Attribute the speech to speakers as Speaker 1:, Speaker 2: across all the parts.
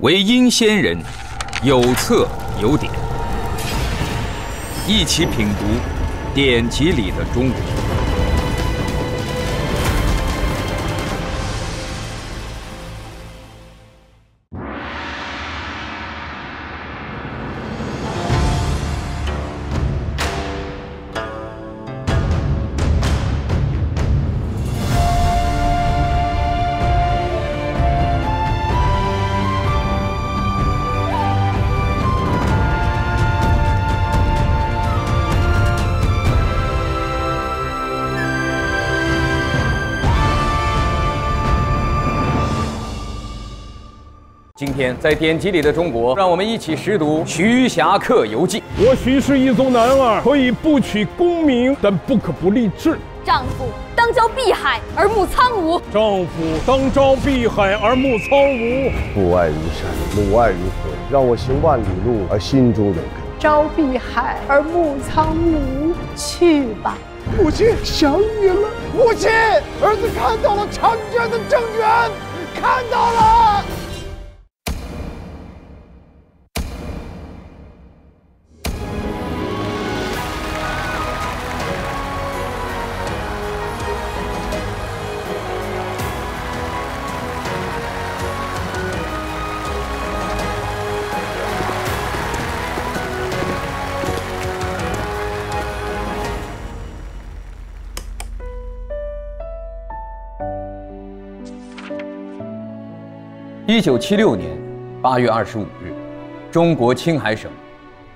Speaker 1: 为阴仙人，有策有典，一起品读典籍里的中国。在典籍里的中国，让我们一起识读《徐霞客游记》。
Speaker 2: 我徐氏一族男儿可以不取功名，但不可不立志。
Speaker 3: 丈夫当朝碧海而暮苍梧，
Speaker 2: 丈夫当朝碧海而暮苍梧。
Speaker 4: 父爱如山，母爱如河，让我行万里路而心中有根。
Speaker 5: 朝碧海而暮苍梧，去吧，
Speaker 6: 母亲想你了。母亲，儿子看到了长江的正源，看到了。
Speaker 1: 一九七六年八月二十五日，中国青海省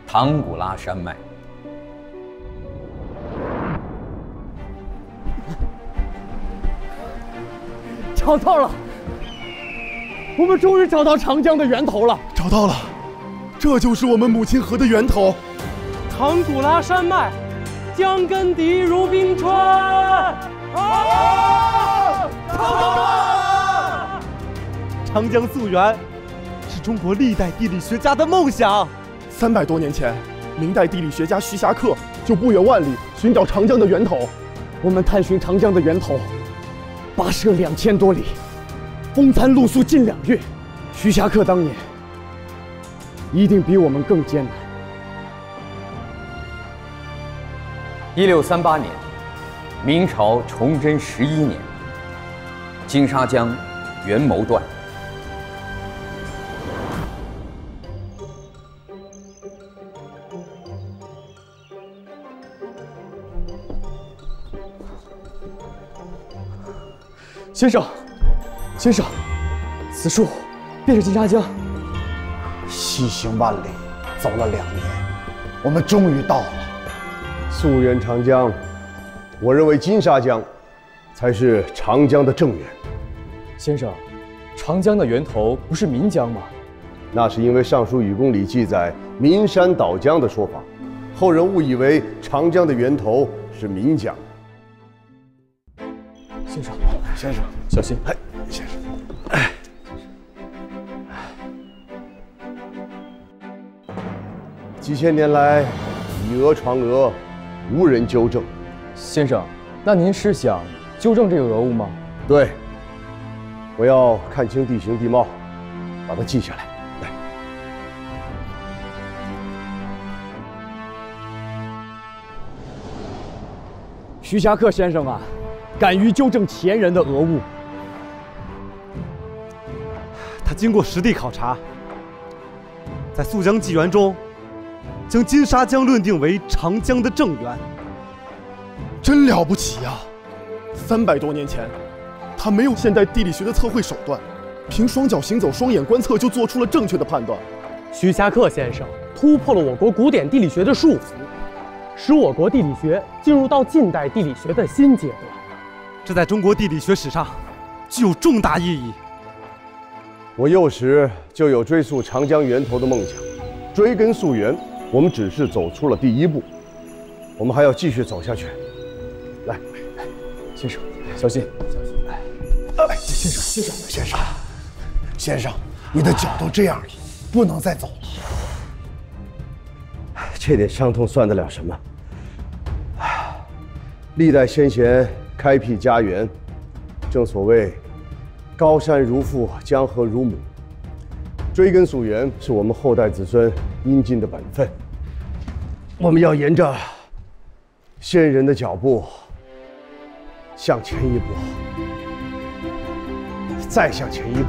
Speaker 1: 唐古拉山脉。
Speaker 7: 找到了，我们终于找到长江的源头了。
Speaker 6: 找到了，这就是我们母亲河的源头。
Speaker 7: 唐古拉山脉，江根底如冰川。啊！找到了！长江溯源，是中国历代地理学家的梦想。
Speaker 6: 三百多年前，明代地理学家徐霞客就不远万里寻找长江的源头。
Speaker 7: 我们探寻长江的源头，跋涉两千多里，风餐露宿近两月。徐霞客当年一定比我们更艰难。
Speaker 1: 一六三八年，明朝崇祯十一年，金沙江元谋断。
Speaker 7: 先生，先生，此处便是金沙江。
Speaker 6: 西行万里，走了两年，我们终于到了。
Speaker 4: 溯源长江，我认为金沙江才是长江的正源。
Speaker 7: 先生，长江的源头不是岷江吗？
Speaker 4: 那是因为《尚书禹贡》里记载“岷山倒江”的说法，后人误以为长江的源头是岷江。
Speaker 7: 先生，小心！
Speaker 6: 哎，先生，
Speaker 4: 哎，几千年来，以讹传讹，无人纠正。
Speaker 7: 先生，那您是想纠正这个讹误吗？
Speaker 4: 对，我要看清地形地貌，把它记下来。来，
Speaker 7: 徐霞客先生啊，敢于纠正前人的讹误。
Speaker 8: 他经过实地考察，在《溯江纪元》中，将金沙江论定为长江的正源。
Speaker 6: 真了不起呀！三百多年前，他没有现代地理学的测绘手段，凭双脚行走、双眼观测就做出了正确的判断。
Speaker 7: 徐霞客先生突破了我国古典地理学的束缚，使我国地理学进入到近代地理学的新阶段。
Speaker 8: 这在中国地理学史上具有重大意义。
Speaker 4: 我幼时就有追溯长江源头的梦想，追根溯源，我们只是走出了第一步，我们还要继续走下去。来，
Speaker 7: 先生，小心！
Speaker 6: 哎，先生，先生，先生，先生，你的脚都这样了，不能再走了。
Speaker 4: 这点伤痛算得了什么？历代先贤开辟家园，正所谓高山如父，江河如母。追根溯源是我们后代子孙应尽的本分。我们要沿着先人的脚步向前一步，再向前一步。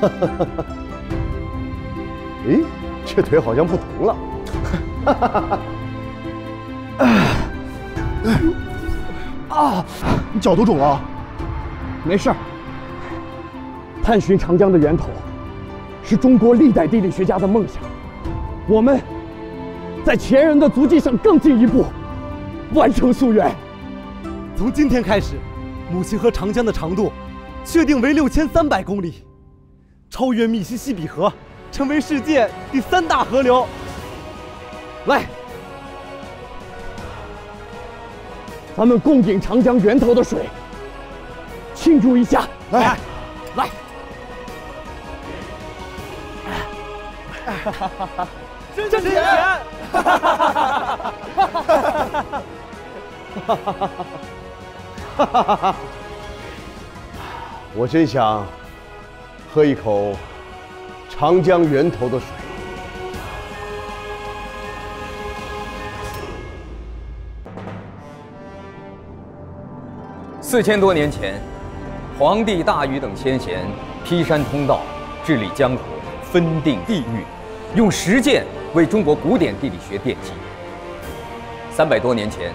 Speaker 4: 哈哈哈哈！咦，这腿好像不疼了。哈哈哈哈！
Speaker 6: 啊！你脚都肿了？
Speaker 7: 没事儿。探寻长江的源头，是中国历代地理学家的梦想。我们在前人的足迹上更进一步，完成溯源。
Speaker 8: 从今天开始，母亲河长江的长度确定为六千三百公里，超越密西西比河，成为世界第三大河流。来。
Speaker 7: 咱们共饮长江源头的水，庆祝一下！
Speaker 6: 来，
Speaker 8: 来！真钱！
Speaker 4: 我真想喝一口长江源头的水。
Speaker 1: 四千多年前，黄帝、大禹等先贤劈山通道，治理江河，分定地域，用实践为中国古典地理学奠基。三百多年前，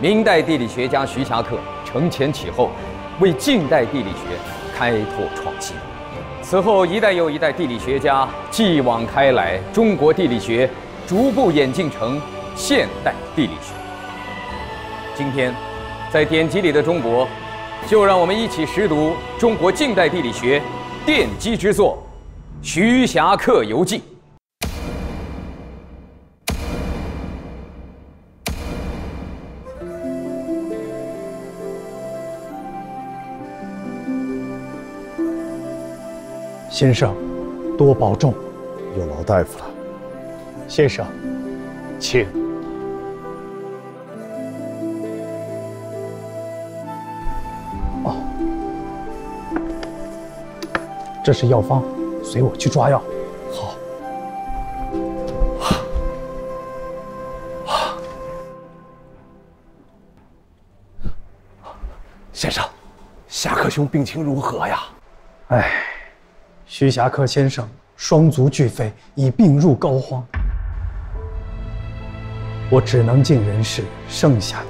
Speaker 1: 明代地理学家徐霞客承前启后，为近代地理学开拓创新。此后，一代又一代地理学家继往开来，中国地理学逐步演进成现代地理学。今天。在典籍里的中国，就让我们一起识读中国近代地理学奠基之作《徐霞客游记》。
Speaker 7: 先生，多保重。
Speaker 4: 有劳大夫了。
Speaker 7: 先生，请。这是药方，随我去抓药。
Speaker 6: 好。先生，侠客兄病情如何呀？
Speaker 7: 哎，徐侠客先生双足俱废，已病入膏肓。我只能尽人事，剩下的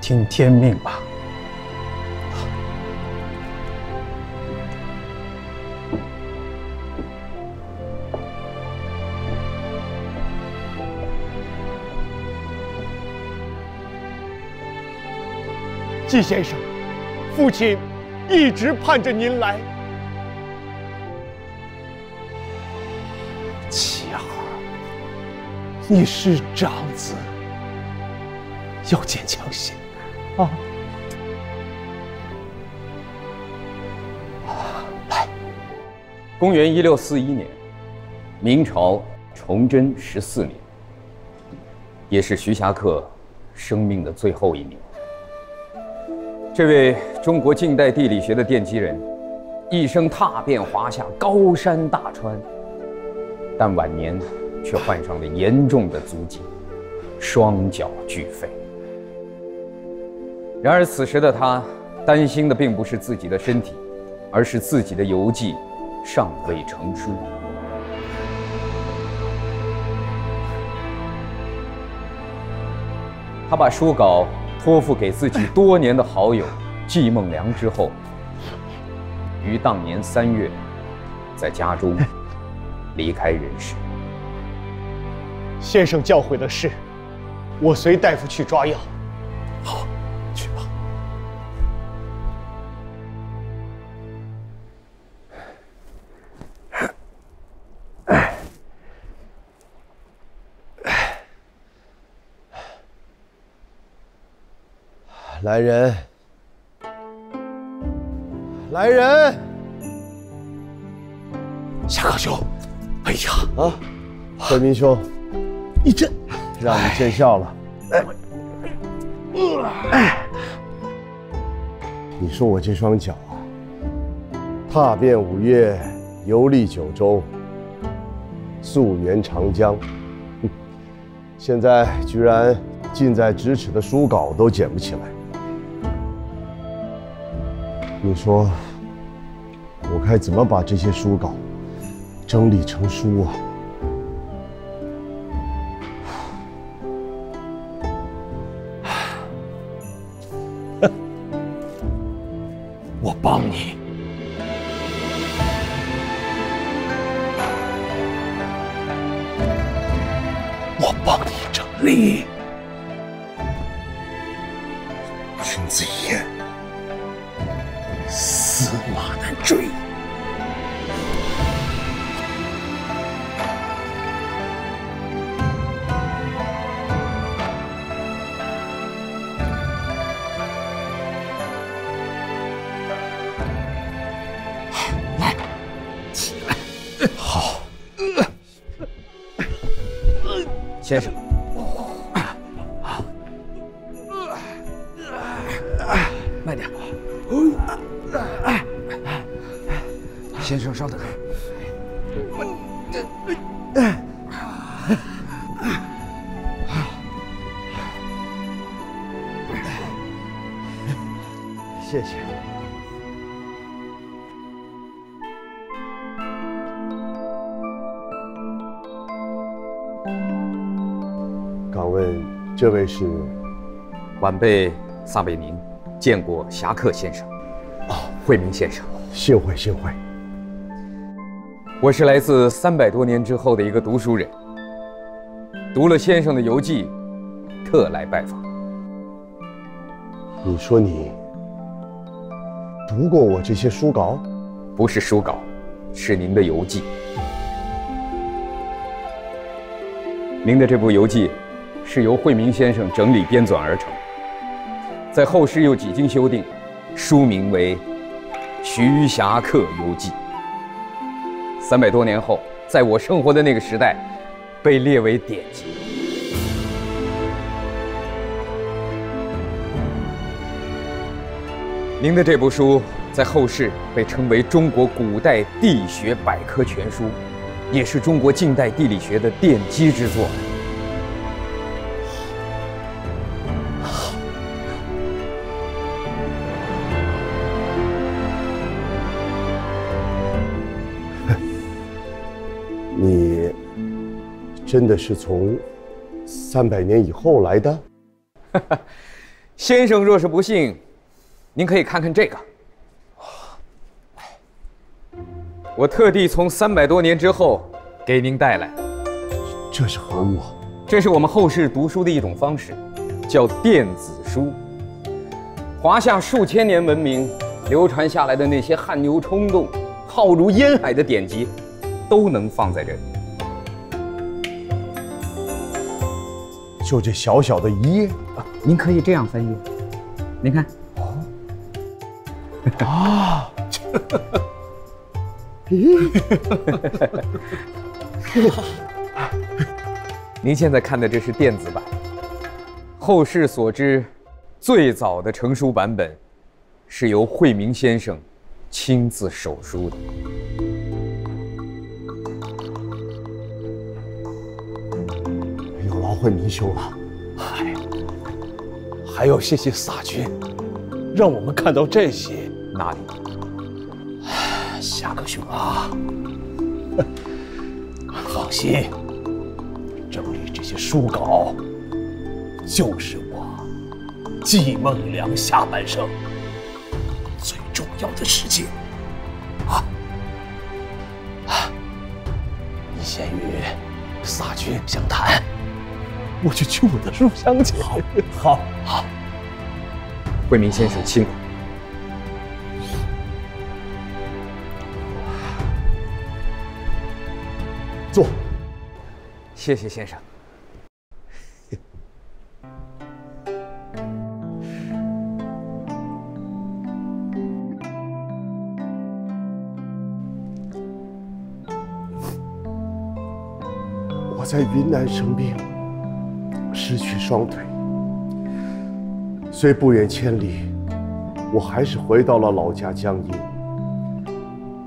Speaker 7: 听天命吧。
Speaker 6: 季先生，父亲一直盼着您来。
Speaker 9: 七儿，你是长子，要坚强些啊！
Speaker 1: 来，公元一六四一年，明朝崇祯十四年，也是徐霞客生命的最后一年。这位中国近代地理学的奠基人，一生踏遍华夏高山大川，但晚年却患上了严重的足疾，双脚俱废。然而此时的他，担心的并不是自己的身体，而是自己的游记尚未成书。他把书稿。托付给自己多年的好友季梦良之后，于当年三月，在家中 离开人世。
Speaker 9: 先生教诲的是，我随大夫去抓药。
Speaker 4: 来人！来人！
Speaker 9: 夏克兄，哎呀
Speaker 4: 啊！慧明兄，
Speaker 9: 你这
Speaker 4: 让你见笑了。哎，你说我这双脚啊，踏遍五岳，游历九州，溯源长江，哼现在居然近在咫尺的书稿都捡不起来。你说，我该怎么把这些书稿整理成书啊？
Speaker 1: 晚辈撒贝宁，见过侠客先生。哦，慧明先生，
Speaker 4: 幸会幸会。
Speaker 1: 我是来自三百多年之后的一个读书人，读了先生的游记，特来拜访。
Speaker 4: 你说你读过我这些书稿？
Speaker 1: 不是书稿，是您的游记。您的这部游记是由慧明先生整理编纂而成，在后世又几经修订，书名为《徐霞客游记》。三百多年后，在我生活的那个时代，被列为典籍。您的这部书在后世被称为中国古代地学百科全书，也是中国近代地理学的奠基之作。
Speaker 4: 真的是从三百年以后来的？
Speaker 1: 先生若是不信，您可以看看这个。我特地从三百多年之后给您带来。
Speaker 4: 这是何物？
Speaker 1: 这是我们后世读书的一种方式，叫电子书。华夏数千年文明流传下来的那些汗牛充栋、浩如烟海的典籍，都能放在这里。
Speaker 4: 就这小小的一页，
Speaker 1: 您可以这样翻译。您看，哦
Speaker 4: 啊，
Speaker 1: 您现在看的这是电子版。后世所知，最早的成书版本是由慧明先生亲自手书的。
Speaker 4: 劳慧明兄了。
Speaker 9: 哎，还要谢谢撒军，让我们看到这些。
Speaker 1: 哪里？
Speaker 9: 侠客兄啊，放心，整理这些书稿，就是我季梦良下半生最重要的事情啊！啊，你先与撒军详谈，我去取我的书箱去。
Speaker 1: 好，好。好慧明先生辛苦。
Speaker 4: 坐。
Speaker 1: 谢谢先生。
Speaker 4: 我在云南生病，失去双腿，虽不远千里，我还是回到了老家江阴，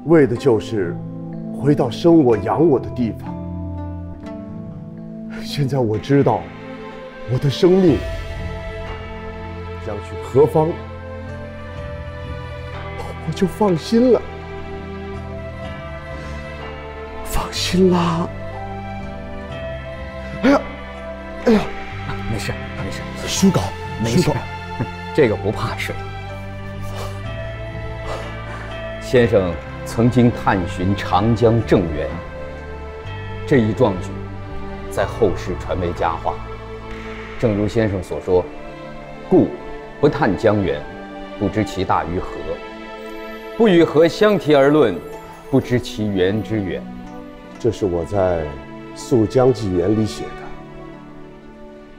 Speaker 4: 为的就是回到生我养我的地方。现在我知道我的生命将去何方，我就放心了，放心啦。书稿，
Speaker 1: 没错，这个不怕水。先生曾经探寻长江正源，这一壮举在后世传为佳话。正如先生所说：“故不探江源，不知其大于河；不与河相提而论，不知其源之远。”
Speaker 4: 这是我在《溯江纪元》里写的。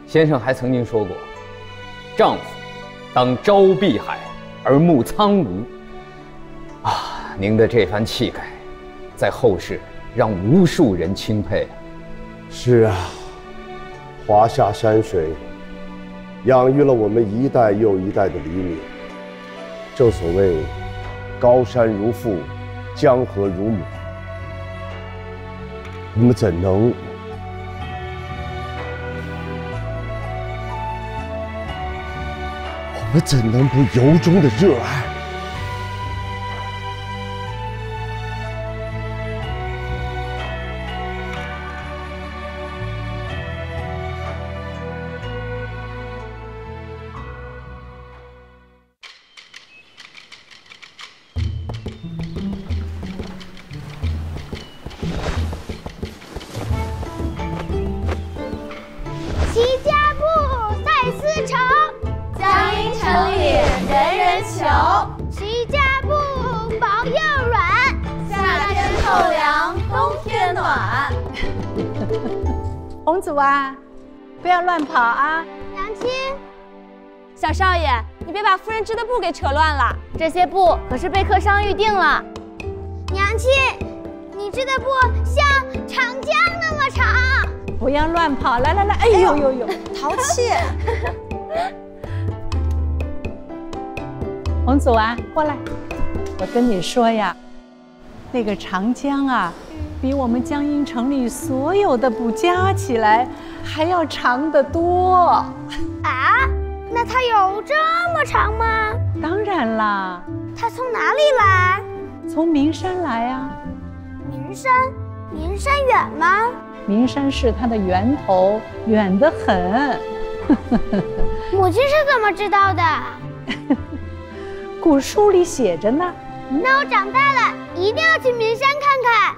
Speaker 1: 先生还曾经说过：“丈夫当朝碧海而暮苍梧。”啊，您的这番气概，在后世让无数人钦佩。
Speaker 4: 是啊，华夏山水养育了我们一代又一代的黎民。正所谓，高山如父，江河如母。我们怎能？我怎能不由衷的热爱？
Speaker 3: 这些布可是被客商预定了。
Speaker 10: 娘亲，你织的布像长江那么长。
Speaker 5: 不要乱跑！来来来，哎呦呦呦，
Speaker 3: 淘气！
Speaker 5: 红祖啊，过来，我跟你说呀，那个长江啊，比我们江阴城里所有的布加起来还要长得多。
Speaker 10: 啊？那它有这么长吗？
Speaker 5: 当然啦。
Speaker 10: 他从哪里来？
Speaker 5: 从名山来啊。
Speaker 10: 名山？名山远吗？
Speaker 5: 名山是它的源头，远得很。
Speaker 10: 母亲是怎么知道的？
Speaker 5: 古书里写着呢。
Speaker 10: 那我长大了一定要去名山看看。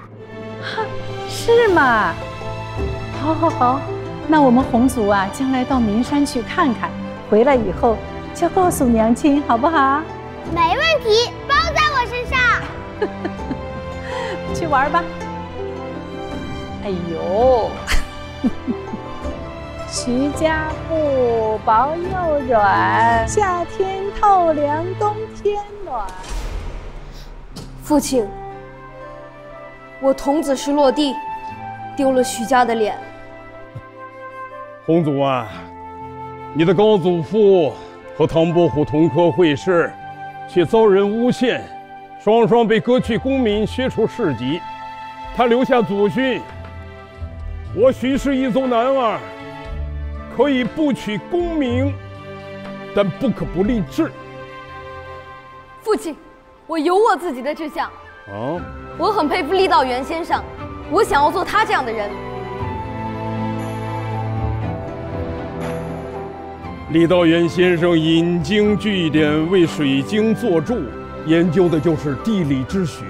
Speaker 5: 哈，是吗？好，好，好。那我们红族啊，将来到名山去看看，回来以后就告诉娘亲，好不好？
Speaker 10: 没问题，包在我身上。
Speaker 5: 去玩吧。哎呦，徐家布，薄又软，夏天透凉，冬天暖。
Speaker 3: 父亲，我童子时落地，丢了徐家的脸。
Speaker 2: 洪祖啊，你的高祖父和唐伯虎同科会试，却遭人诬陷，双双被革去功名，削除世籍。他留下祖训。我徐氏一宗男儿，可以不取功名，但不可不立志。
Speaker 3: 父亲，我有我自己的志向。
Speaker 2: 啊！
Speaker 3: 我很佩服郦道元先生，我想要做他这样的人。
Speaker 2: 李道元先生引经据典，为水经作注，研究的就是地理之学。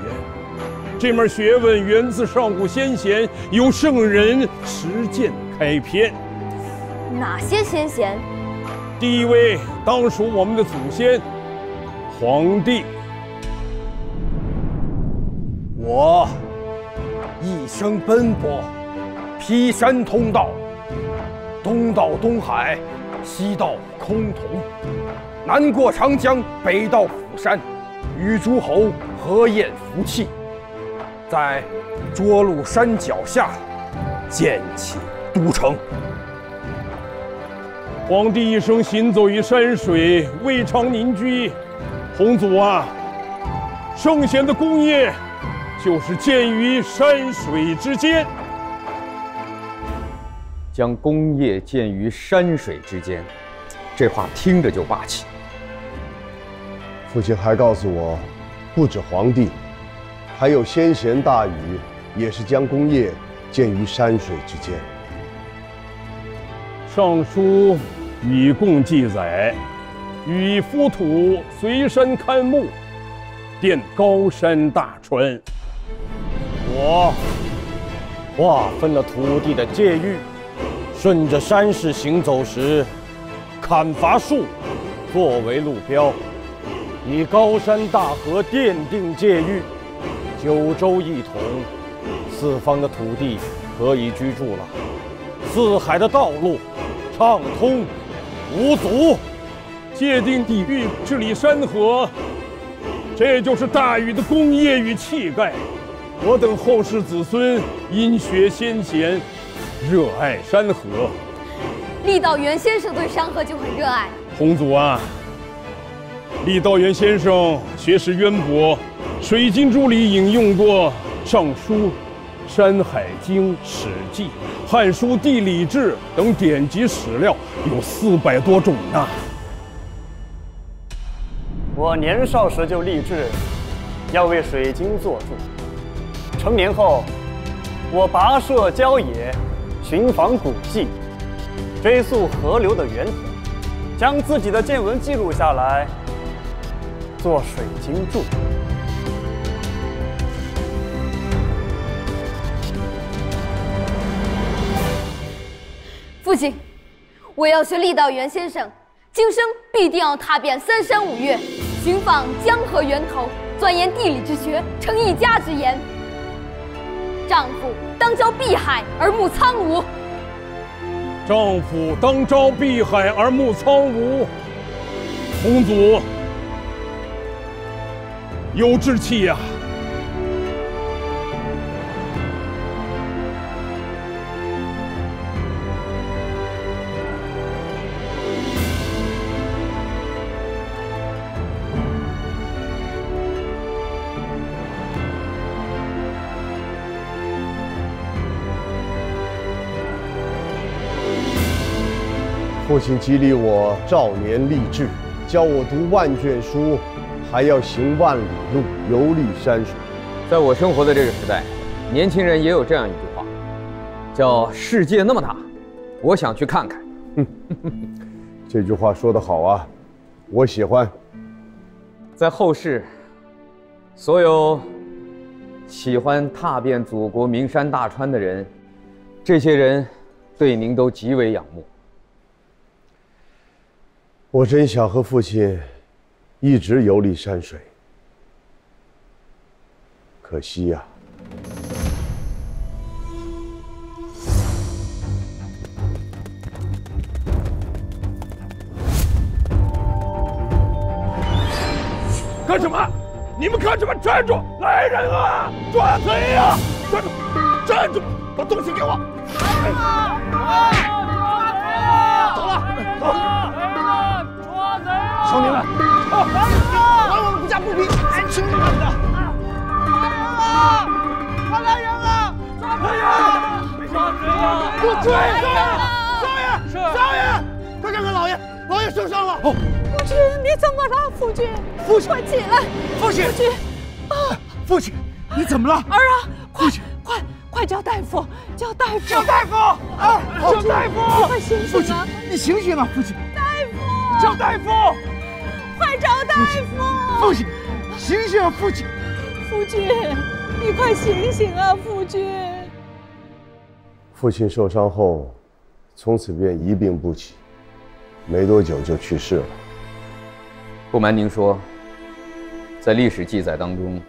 Speaker 2: 这门学问源自上古先贤，由圣人实践开篇。
Speaker 3: 哪些先贤？
Speaker 2: 第一位当属我们的祖先，黄帝。
Speaker 11: 我一生奔波，劈山通道，东到东海，西到崆峒，南过长江，北到釜山，与诸侯合宴服气。在涿鹿山脚下建起都城。
Speaker 2: 皇帝一生行走于山水，未尝宁居，洪祖啊，圣贤的功业就是建于山水之间。
Speaker 1: 将功业建于山水之间，这话听着就霸气。
Speaker 4: 父亲还告诉我，不止皇帝，还有先贤大禹，也是将功业建于山水之间。
Speaker 2: 《尚书》禹贡记载：禹夫土随山堪木，奠高山大川。
Speaker 12: 我划分了土地的界域。顺着山势行走时，砍伐树作为路标，以高山大河奠定界域，九州一统，四方的土地可以居住了，四海的道路畅通无阻，
Speaker 2: 界定地域，治理山河，这就是大禹的功业与气概。我等后世子孙因学先贤。热爱山河，
Speaker 3: 郦道元先生对山河就很热爱。
Speaker 2: 洪祖啊，郦道元先生学识渊博，《水经注》里引用过《尚书》《山海经》《史记》《汉书》《地理志》等典籍史料有四百多种呢。
Speaker 13: 我年少时就立志要为《水经》作注，成年后我跋涉郊野。寻访古迹，追溯河流的源头，将自己的见闻记录下来，做《水经注》。
Speaker 3: 父亲，我要学郦道元先生，今生必定要踏遍三山五岳，寻访江河源头，钻研地理之学，成一家之言。丈夫当朝碧海而暮苍梧。
Speaker 2: 丈夫当朝碧海而暮苍梧。洪祖有志气呀！
Speaker 4: 父亲激励我少年立志，教我读万卷书，还要行万里路，游历山水。
Speaker 1: 在我生活的这个时代，年轻人也有这样一句话，叫“世界那么大，我想去看看”。
Speaker 4: 这句话说得好啊，我喜欢。
Speaker 1: 在后世，所有喜欢踏遍祖国名山大川的人，这些人对您都极为仰慕。
Speaker 4: 我真想和父亲一直游历山水，可惜呀！
Speaker 2: 干什么？你们干什么？站住！来人啊！抓贼呀！站住！站住！把东西给我！
Speaker 10: 走了，走。
Speaker 6: 少年们，还我们不家不平，还轻你们的！
Speaker 10: 来人了！抓贼
Speaker 6: 了！抓贼了！给我追！少爷，少爷，快看看老爷，老爷受伤了！
Speaker 5: 夫君，你怎么了？夫君，
Speaker 6: 父亲，
Speaker 5: 快起来！
Speaker 6: 父亲，
Speaker 5: 夫君，
Speaker 6: 啊，父亲，你怎么了？
Speaker 5: 儿啊，快，快，快叫大夫！叫大夫！
Speaker 6: 叫大夫！啊，叫大夫！
Speaker 5: 快醒醒啊！
Speaker 6: 你醒醒啊，父亲！
Speaker 5: 大夫！
Speaker 6: 叫大夫！
Speaker 5: 快找大夫！
Speaker 6: 父亲，醒醒啊，父亲！
Speaker 5: 夫君，你快醒醒啊，夫君！
Speaker 4: 父亲受伤后，从此便一病不起，没多久就去世了。
Speaker 1: 不瞒您说，在历史记载当中，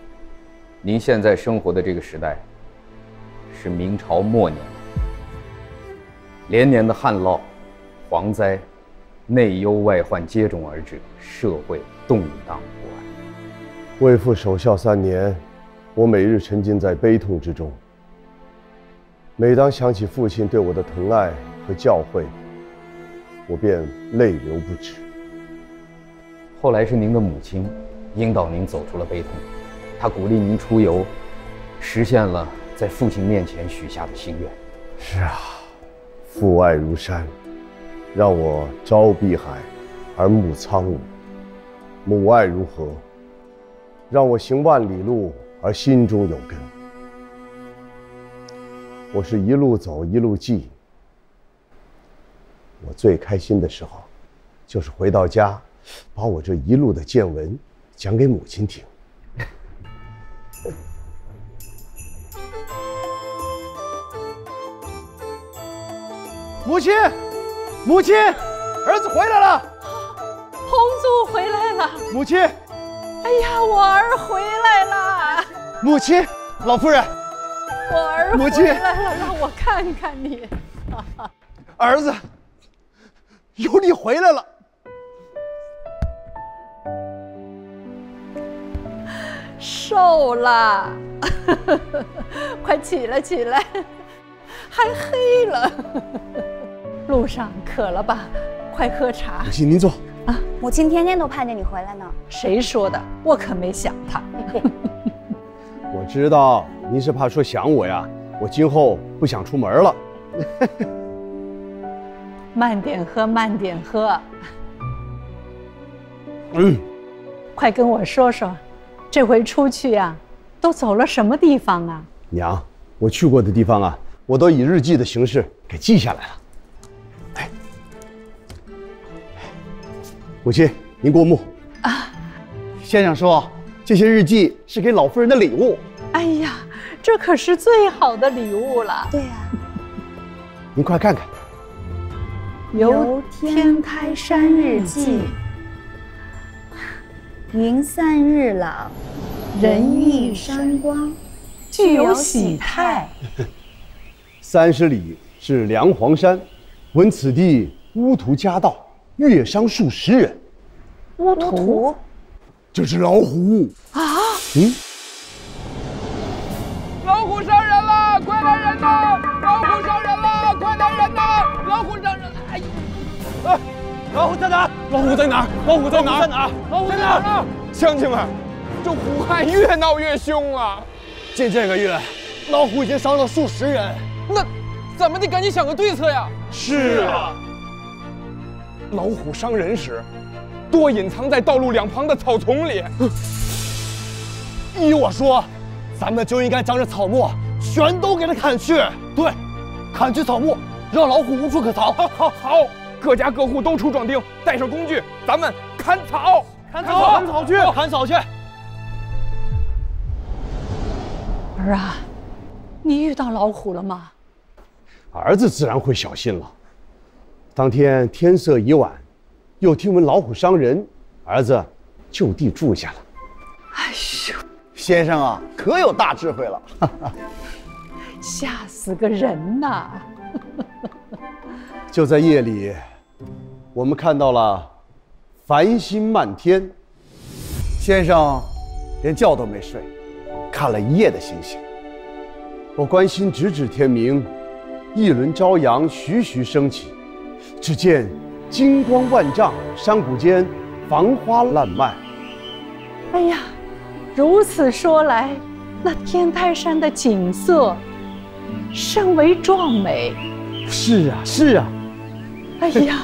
Speaker 1: 您现在生活的这个时代是明朝末年，连年的旱涝、蝗灾。内忧外患接踵而至，社会动荡不安。
Speaker 4: 为父守孝三年，我每日沉浸在悲痛之中。每当想起父亲对我的疼爱和教诲，我便泪流不止。
Speaker 1: 后来是您的母亲引导您走出了悲痛，她鼓励您出游，实现了在父亲面前许下的心愿。
Speaker 4: 是啊，父爱如山，让我朝碧海，而暮苍梧；母爱如何，让我行万里路，而心中有根。我是一路走，一路记。我最开心的时候，就是回到家，把我这一路的见闻讲给母亲听。
Speaker 7: 母亲，母亲，儿子回来了。
Speaker 5: 红祖回来了。
Speaker 7: 母亲，
Speaker 5: 哎呀，我儿回来了。
Speaker 7: 母亲，老夫人，
Speaker 5: 我儿
Speaker 7: 母亲
Speaker 5: 回来了，让我看看你。
Speaker 7: 儿子，有你回来了。
Speaker 5: 瘦了，快起来起来，还黑了。路上渴了吧？快喝茶。
Speaker 4: 母亲您坐。
Speaker 14: 啊，母亲天天都盼着你回来呢。
Speaker 5: 谁说的？我可没想他。
Speaker 4: 我知道您是怕说想我呀，我今后不想出门了。
Speaker 5: 慢点喝，慢点喝。
Speaker 4: 嗯，
Speaker 5: 快跟我说说，这回出去呀、都走了什么地方啊？
Speaker 4: 娘，我去过的地方啊，我都以日记的形式给记下来了。母亲，您过目。
Speaker 7: 啊先生说，这些日记是给老夫人的礼物。
Speaker 5: 哎呀，这可是最好的礼物了。
Speaker 14: 对呀、
Speaker 4: 您快看看。
Speaker 14: 游天开山日记，云散日朗，人遇山光，
Speaker 5: 具有喜态。
Speaker 4: 三十里是梁皇山，闻此地乌涂家道，越伤数十人。
Speaker 5: 巫徒
Speaker 4: 这是老虎
Speaker 5: 啊！
Speaker 4: 嗯，
Speaker 11: 老虎伤人了，快来人呐！老虎伤人了，快来人呐！老虎伤人了，哎，
Speaker 7: 哎，老虎在哪儿？老虎在哪儿？老虎在哪儿？在哪？
Speaker 11: 老虎在哪？乡亲们，这虎害越闹越凶了。
Speaker 7: 近这个月，老虎已经伤了数十人。
Speaker 11: 那咱们得赶紧想个对策呀！
Speaker 7: 是啊，
Speaker 11: 老虎伤人时，多隐藏在道路两旁的草丛里。
Speaker 7: 依我说，咱们就应该将这草木全都给它砍去。对，砍去草木，让老虎无处可逃。
Speaker 11: 好，好，好！各家各户都出壮丁，带上工具，咱们砍草，
Speaker 7: 砍草，砍草去，砍草去。
Speaker 5: 儿啊，你遇到老虎了吗？
Speaker 4: 儿子自然会小心了。当天天色已晚，又听闻老虎伤人，儿子就地住下了。
Speaker 5: 哎呦，
Speaker 7: 先生啊，可有大智慧了。
Speaker 5: 吓死个人呐！
Speaker 4: 就在夜里，我们看到了繁星漫天。
Speaker 7: 先生连觉都没睡，看了一夜的星星。
Speaker 4: 我关心直至天明，一轮朝阳徐徐升起，只见金光万丈，山谷间繁花烂漫。
Speaker 5: 哎呀，如此说来，那天台山的景色甚为壮美。
Speaker 7: 是啊，是啊。
Speaker 5: 哎呀，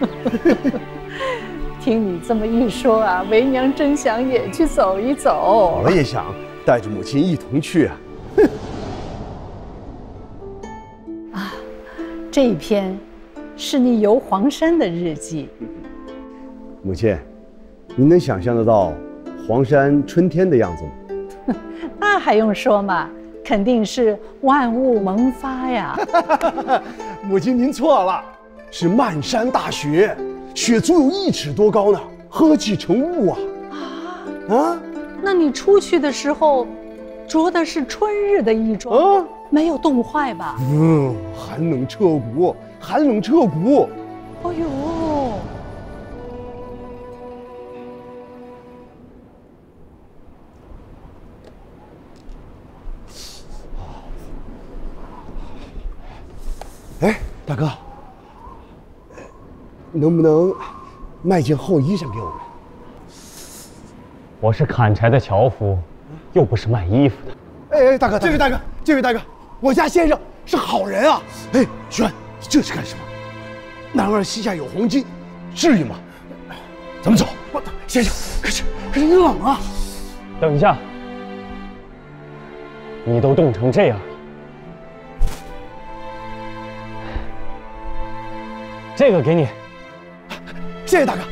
Speaker 5: 听你这么一说啊，为娘真想也去走一走。
Speaker 4: 我也想带着母亲一同去啊。
Speaker 5: 啊，这一篇是你游黄山的日记。
Speaker 4: 母亲，您能想象得到黄山春天的样子吗？
Speaker 5: 那还用说吗？肯定是万物萌发呀！
Speaker 4: 母亲，您错了，是漫山大雪，雪足有一尺多高呢，呵气成雾啊！
Speaker 5: 啊啊！那你出去的时候，着的是春日的衣装，啊、没有冻坏吧？
Speaker 4: 嗯，寒冷彻骨，寒冷彻骨。
Speaker 5: 哎呦！
Speaker 4: 哎，大哥，能不能卖件厚衣裳给我们？
Speaker 7: 我是砍柴的樵夫，又不是卖衣服的。
Speaker 6: 哎哎，大哥，这位大哥，这位大哥，我家先生是好人啊！哎，徐安，你这是干什么？男儿膝下有黄金，至于吗？咱们走。我先生，可是可是你冷啊！
Speaker 7: 等一下，你都冻成这样了，这个给你，
Speaker 6: 谢谢大哥。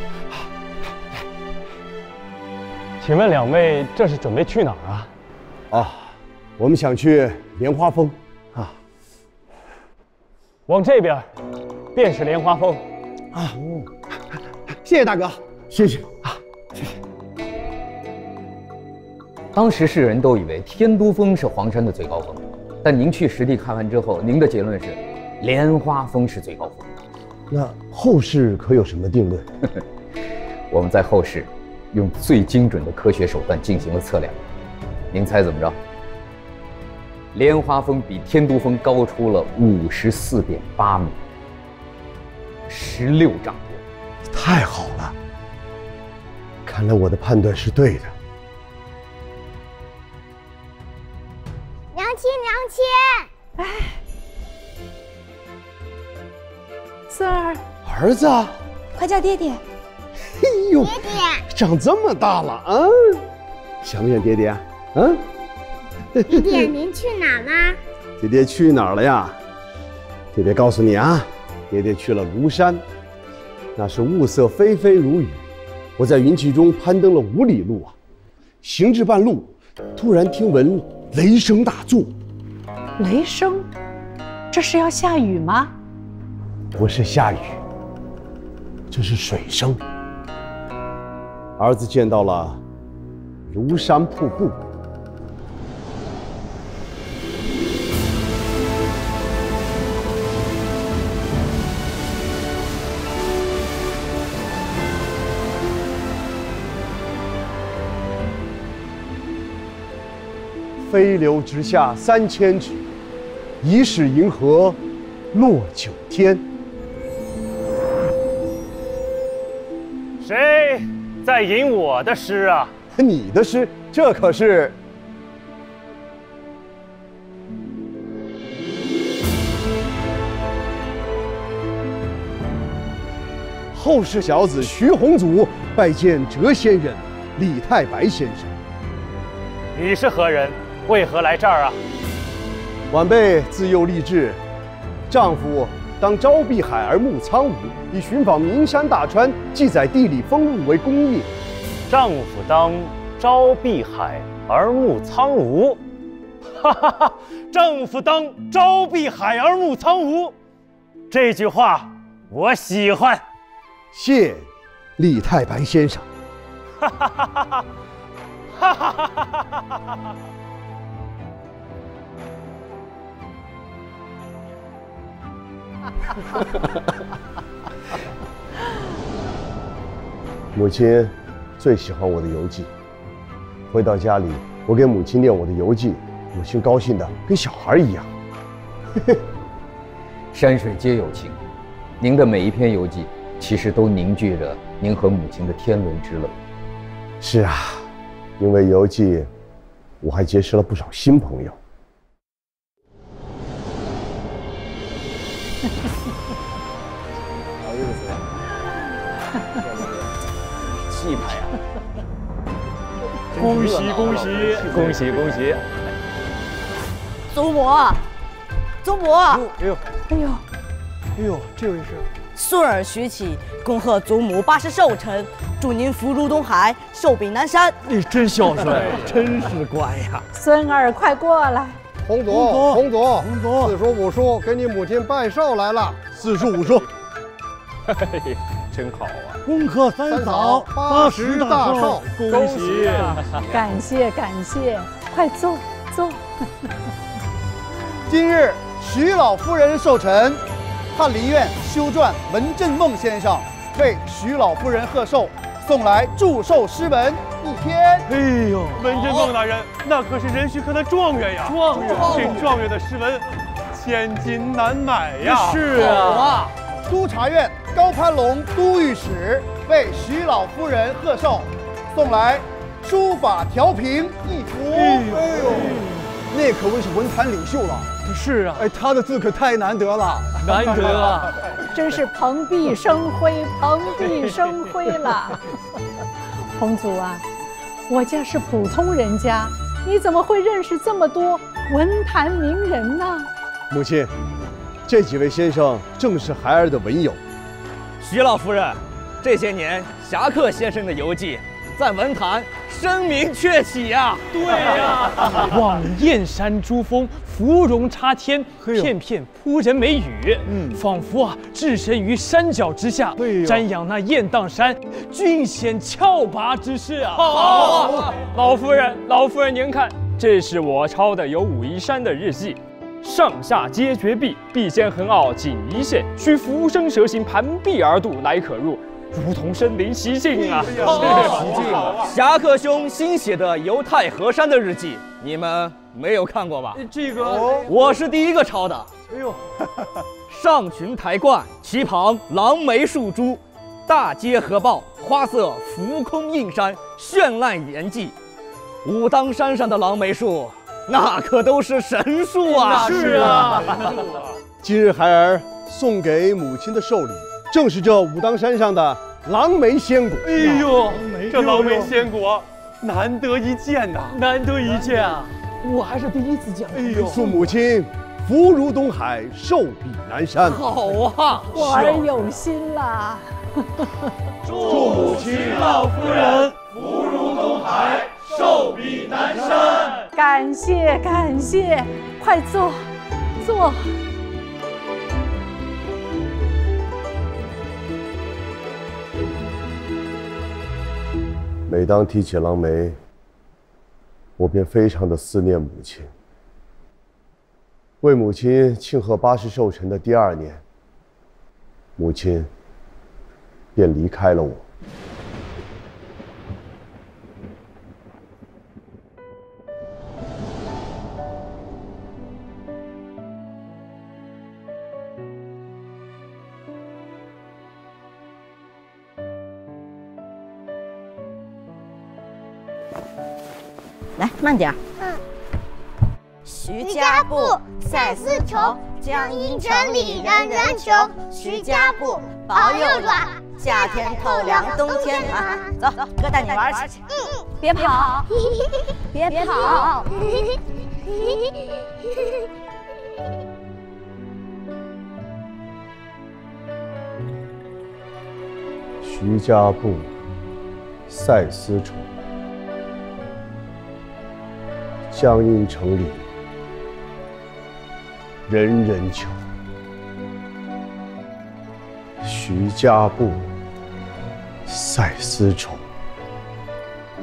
Speaker 7: 请问两位这是准备去哪儿啊？
Speaker 4: 啊，我们想去莲花峰啊，
Speaker 7: 往这边便是莲花峰
Speaker 6: 啊。谢谢大哥，谢谢啊，
Speaker 1: 谢谢。当时世人都以为天都峰是黄山的最高峰，但您去实地看完之后，您的结论是莲花峰是最高峰。
Speaker 4: 那后世可有什么定论？
Speaker 1: 我们在后世。用最精准的科学手段进行了测量，您猜怎么着？莲花峰比天都峰高出了五十四点八米，十六丈多，
Speaker 4: 太好了！看来我的判断是对的。
Speaker 10: 娘亲，娘亲，哎，
Speaker 5: 孙儿，
Speaker 4: 儿子，
Speaker 14: 快叫爹爹。
Speaker 4: 哎呦，
Speaker 10: 爹爹
Speaker 4: 长这么大了啊，想不想爹爹？嗯，
Speaker 10: 爹爹您去哪儿了？
Speaker 4: 爹爹去哪儿了呀？爹爹告诉你啊，爹爹去了庐山，那是雾色霏霏如雨。我在云气中攀登了五里路啊，行至半路，突然听闻雷声大作。
Speaker 5: 雷声？这是要下雨吗？
Speaker 4: 不是下雨，这是水声。儿子见到了庐山瀑布，飞流直下三千尺，疑是银河落九天。
Speaker 13: 谁？在吟我的诗啊！
Speaker 4: 你的诗，这可是后世小子徐宏祖拜见谪仙人李太白先生。
Speaker 13: 你是何人？为何来这儿啊？
Speaker 4: 晚辈自幼立志，丈夫。当朝碧海而暮苍梧，以寻访名山大川，记载地理风物为功业。
Speaker 13: 丈夫当朝碧海而暮苍梧，哈哈哈！丈夫当朝碧海而暮苍梧，这句话我喜欢。
Speaker 4: 谢李太白先生。
Speaker 13: 哈哈哈哈哈！哈哈哈哈哈！
Speaker 4: 母亲最喜欢我的游记。回到家里，我给母亲念我的游记，母亲高兴的跟小孩一样。
Speaker 1: 山水皆有情，您的每一篇游记，其实都凝聚着您和母亲的天伦之乐。
Speaker 4: 是啊，因为游记，我还结识了不少新朋友。
Speaker 13: 恭喜恭喜恭喜恭喜！
Speaker 15: 祖母，祖母！
Speaker 6: 哎呦
Speaker 5: 哎呦
Speaker 6: 哎呦，这位是
Speaker 15: 孙儿徐启，恭贺祖母八十寿辰，祝您福如东海，寿比南山。
Speaker 6: 你真孝顺，真是乖呀！
Speaker 5: 孙儿快过来！
Speaker 16: 洪祖，洪祖，洪祖，四叔五叔给你母亲拜寿来了。
Speaker 6: 四叔五叔，
Speaker 12: 嘿嘿，真好啊！
Speaker 16: 恭贺三嫂八十大寿，
Speaker 6: 恭喜！
Speaker 5: 感谢感谢，快坐坐。
Speaker 17: 今日徐老夫人寿辰，翰林院修撰文振梦先生为徐老夫人贺寿，送来祝寿诗文一篇。
Speaker 6: 哎呦，文振梦大人，那可是壬戌科的状元呀！
Speaker 17: 状元，
Speaker 6: 这状元的诗文，千金难买呀！
Speaker 17: 是啊。督察院高攀龙都御史为徐老夫人贺寿，送来书法调平一幅。哎呦，那可谓是文坛领袖了。
Speaker 8: 是啊，
Speaker 17: 哎，他的字可太难得了，
Speaker 8: 难得啊，
Speaker 5: 真是蓬荜生辉，蓬荜生辉了。洪祖啊，我家是普通人家，你怎么会认识这么多文坛名人呢？
Speaker 4: 母亲，这几位先生正是孩儿的文友。
Speaker 18: 徐老夫人，这些年侠客先生的游记，在文坛声名鹊起呀。
Speaker 8: 对呀，望燕山珠峰，芙蓉插天，片片扑人眉宇。嗯，仿佛啊置身于山脚之下，瞻仰那雁荡山峻险峭拔之势啊。
Speaker 18: 好，
Speaker 8: 老夫人，老夫人您看，这是我抄的有武夷山的日记。上下皆绝壁，壁间横凹仅一线，需浮生蛇形盘壁而渡，乃可入，如同身临其境啊！
Speaker 18: 侠客兄新写的游太和山的日记，你们没有看过吧？
Speaker 8: 这个
Speaker 18: 我是第一个抄的。哎呦，上群台冠，其旁狼眉树株，大街合抱，花色浮空映山，绚烂严迹。武当山上的狼眉树。那可都是神树啊！
Speaker 8: 是啊，
Speaker 4: 今日孩儿送给母亲的寿礼，正是这武当山上的狼眉仙果。
Speaker 8: 哎呦，这狼眉仙果难得一见呐，难得一见啊！我还是第一次见。
Speaker 4: 哎呦，祝母亲福如东海，寿比南山。
Speaker 18: 好啊，
Speaker 5: 我儿有心了。
Speaker 9: 祝母亲老夫人福如东海。寿比南山，
Speaker 5: 感谢感谢，快坐坐。
Speaker 4: 每当提起狼梅，我便非常的思念母亲。为母亲庆贺八十寿辰的第二年，母亲便离开了我。
Speaker 15: 来，慢点
Speaker 10: 嗯。徐家埠，赛丝绸，江阴城里人人穷。徐家埠，保又软，夏天透凉，冬天暖。
Speaker 15: 走，哥带你玩去。
Speaker 3: 嗯，别跑，别跑。
Speaker 4: 徐家埠，赛丝绸。江阴城里人人求，徐家布，赛丝绸。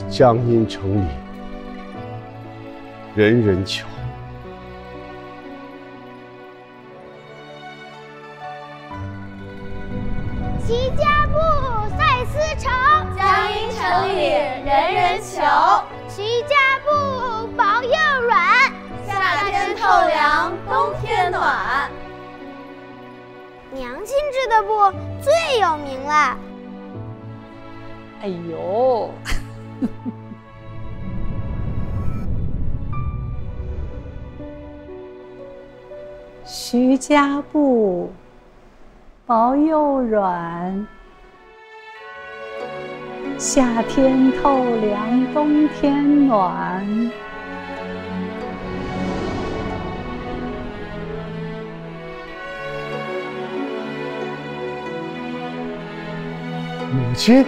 Speaker 4: 江阴城里人人求。
Speaker 10: 最有名了。
Speaker 5: 哎呦，徐家布，薄又软。夏天透凉，冬天暖。
Speaker 4: 亲，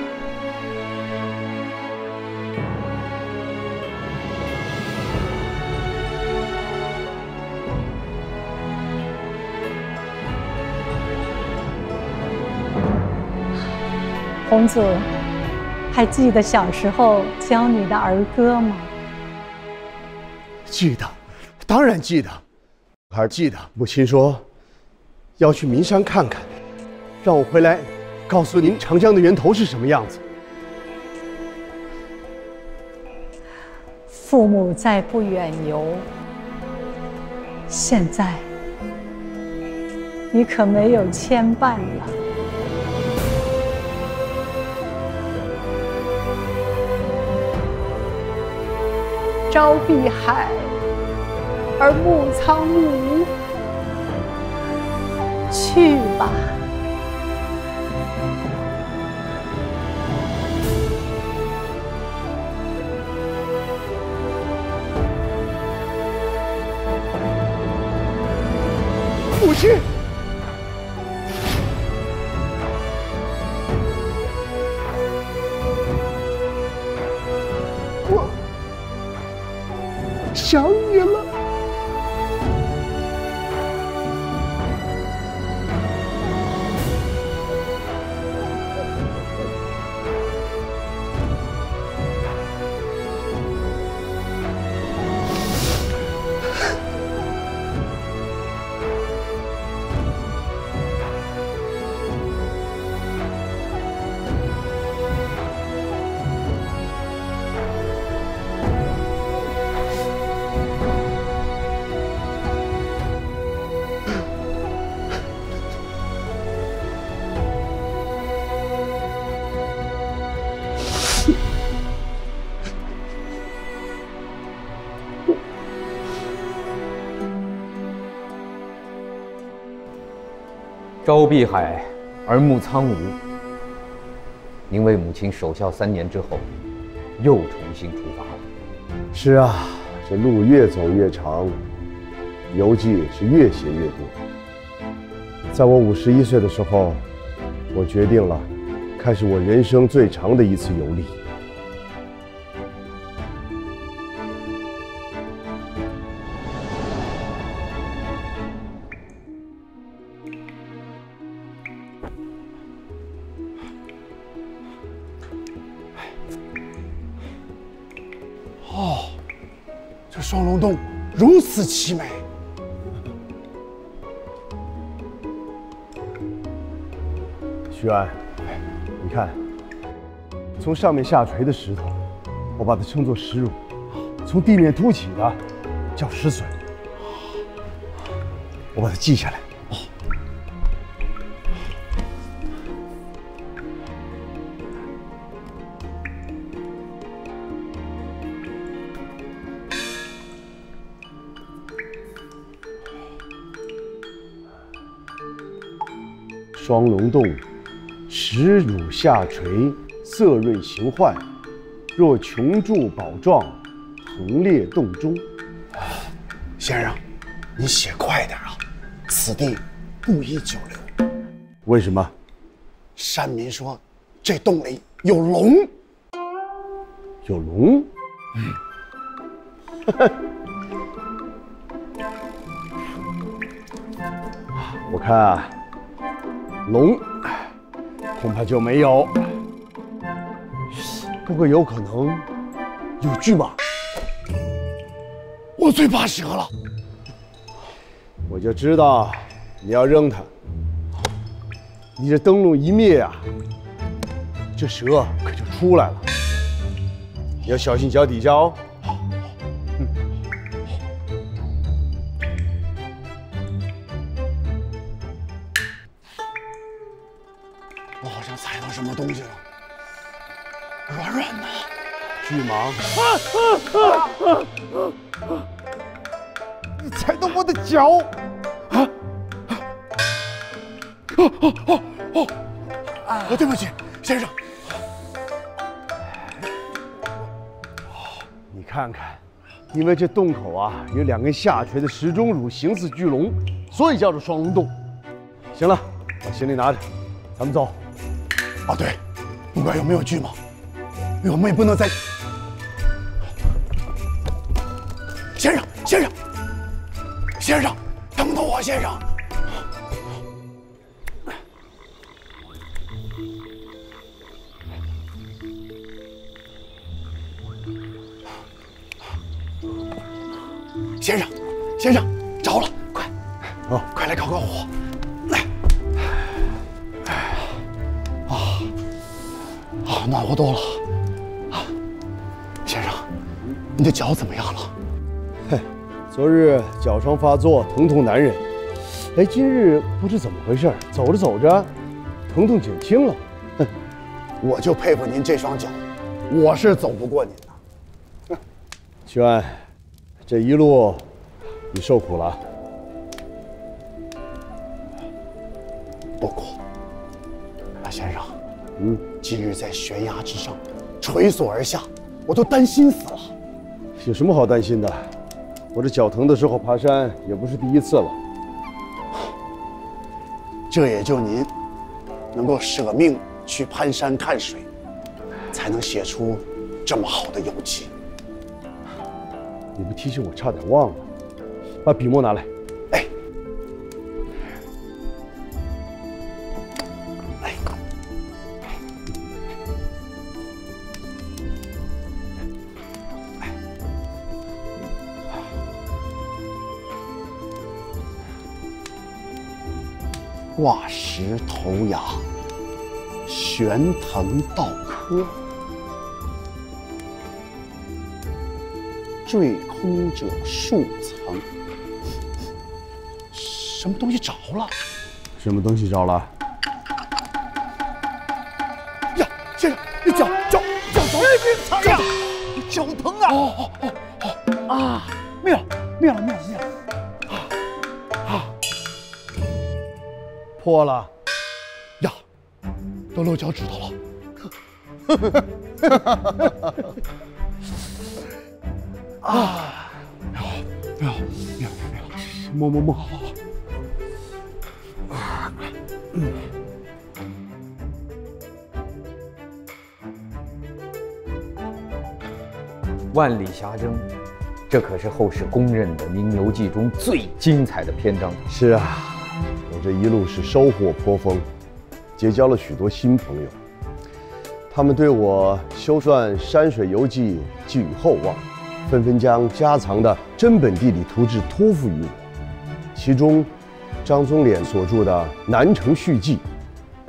Speaker 5: 洪祖。还记得小时候教你的儿歌吗？
Speaker 4: 记得，当然记得。还记得母亲说要去名山看看，让我回来告诉您长江的源头是什么样子。
Speaker 5: 父母在不远游，现在你可没有牵绊了。朝碧海而暮苍梧，去吧。
Speaker 9: 母
Speaker 1: 朝碧海而暮苍梧。您为母亲守孝三年之后，又重新出发了。
Speaker 4: 是啊，这路越走越长，游记是越写越多。在我五十一岁的时候，我决定了，开始我人生最长的一次游历。
Speaker 9: 如此凄美。
Speaker 4: 徐安，你看，从上面下垂的石头，我把它称作石乳；从地面凸起的叫石笋。我把它记下来。双龙洞，石乳下垂，色润形幻，若琼柱宝状，横列洞中。
Speaker 9: 先生，你写快点啊！此地不宜久留。
Speaker 4: 为什么？
Speaker 9: 山民说，这洞里有龙。
Speaker 4: 有龙？嗯。我看啊，龙恐怕就没有，不过有可能有巨蟒。
Speaker 9: 我最怕蛇了，
Speaker 4: 我就知道你要扔它。你这灯笼一灭啊，这蛇可就出来了。你要小心脚底下哦。巨蟒！
Speaker 9: 你踩到我的脚！啊！哦哦哦哦！啊，对不起，先生。
Speaker 4: 你看看，因为这洞口啊有两根下垂的石钟乳，形似巨龙，所以叫做双龙洞。行了，把行李拿着，咱们走。
Speaker 9: 啊，对，不管有没有巨蟒，我们也不能再。先生，等等我，先生。先生，先生，着了，快，
Speaker 4: 哦，
Speaker 9: 快来烤烤火，来。啊，啊，暖和多了。啊，先生，你的脚怎么样了？
Speaker 4: 嘿，昨日脚伤发作，疼痛难忍。哎，今日不知怎么回事，走着走着，疼痛减轻了。
Speaker 9: 哼我就佩服您这双脚，我是走不过您的。
Speaker 4: 轩，这一路你受苦了。
Speaker 17: 不苦。马先生，嗯，今日在悬崖之上垂索而下，我都担心死了。
Speaker 4: 有什么好担心的？我这脚疼的时候爬山也不是第一次了。
Speaker 17: 这也就您能够舍命去攀山看水，才能写出这么好的游记。
Speaker 4: 你不提醒我，差点忘了。把笔墨拿来。
Speaker 17: 挂石头崖，悬藤倒柯，坠空者数层。什么东西着了？
Speaker 4: 什么东西着了？
Speaker 17: 呀，先生，你脚脚脚疼！
Speaker 19: 哎，别呀，脚疼啊！
Speaker 17: 哦哦哦哦啊！
Speaker 19: 灭了，灭了，灭了，
Speaker 4: 破了
Speaker 17: 呀，都露脚趾头了。啊！没有，没有，没有，没有，
Speaker 4: 摸摸摸。
Speaker 1: 嗯。万里霞征，这可是后世公认的《明游记》中最精彩的篇章。
Speaker 4: 是啊，我这一路是收获颇丰，结交了许多新朋友。他们对我修撰山水游记寄予厚望，纷纷将家藏的真本地理图志托付于我。其中，张宗敛所著的《南城续记》，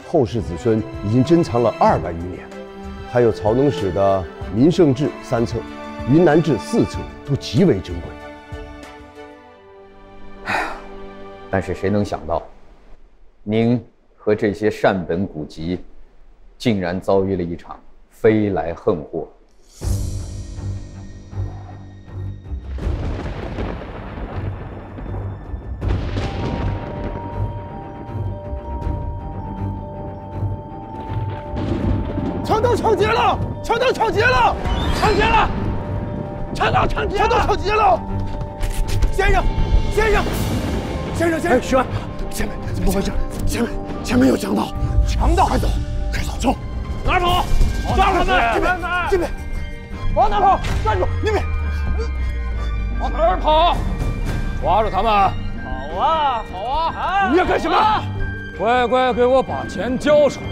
Speaker 4: 后世子孙已经珍藏了二百余年；还有曹能史的《民盛志》三册，《云南志》四册，都极为珍贵。
Speaker 1: 哎呀，但是谁能想到，您和这些善本古籍，竟然遭遇了一场飞来横祸。
Speaker 17: 强盗抢劫了！强盗抢劫了！抢劫了！强盗抢劫！强盗抢劫了！先生，先生，先生，先生，
Speaker 4: 徐安，
Speaker 17: 前面怎么回事？前面，前面有强盗！强盗，快走，快走，走！
Speaker 11: 哪儿跑？抓住他们！
Speaker 17: 这边，这边，
Speaker 11: 往哪跑？
Speaker 17: 站住！那边，
Speaker 11: 往哪儿跑？抓住他们！跑啊，好啊！
Speaker 17: 你要干什么？
Speaker 11: 乖乖给我把钱交出来！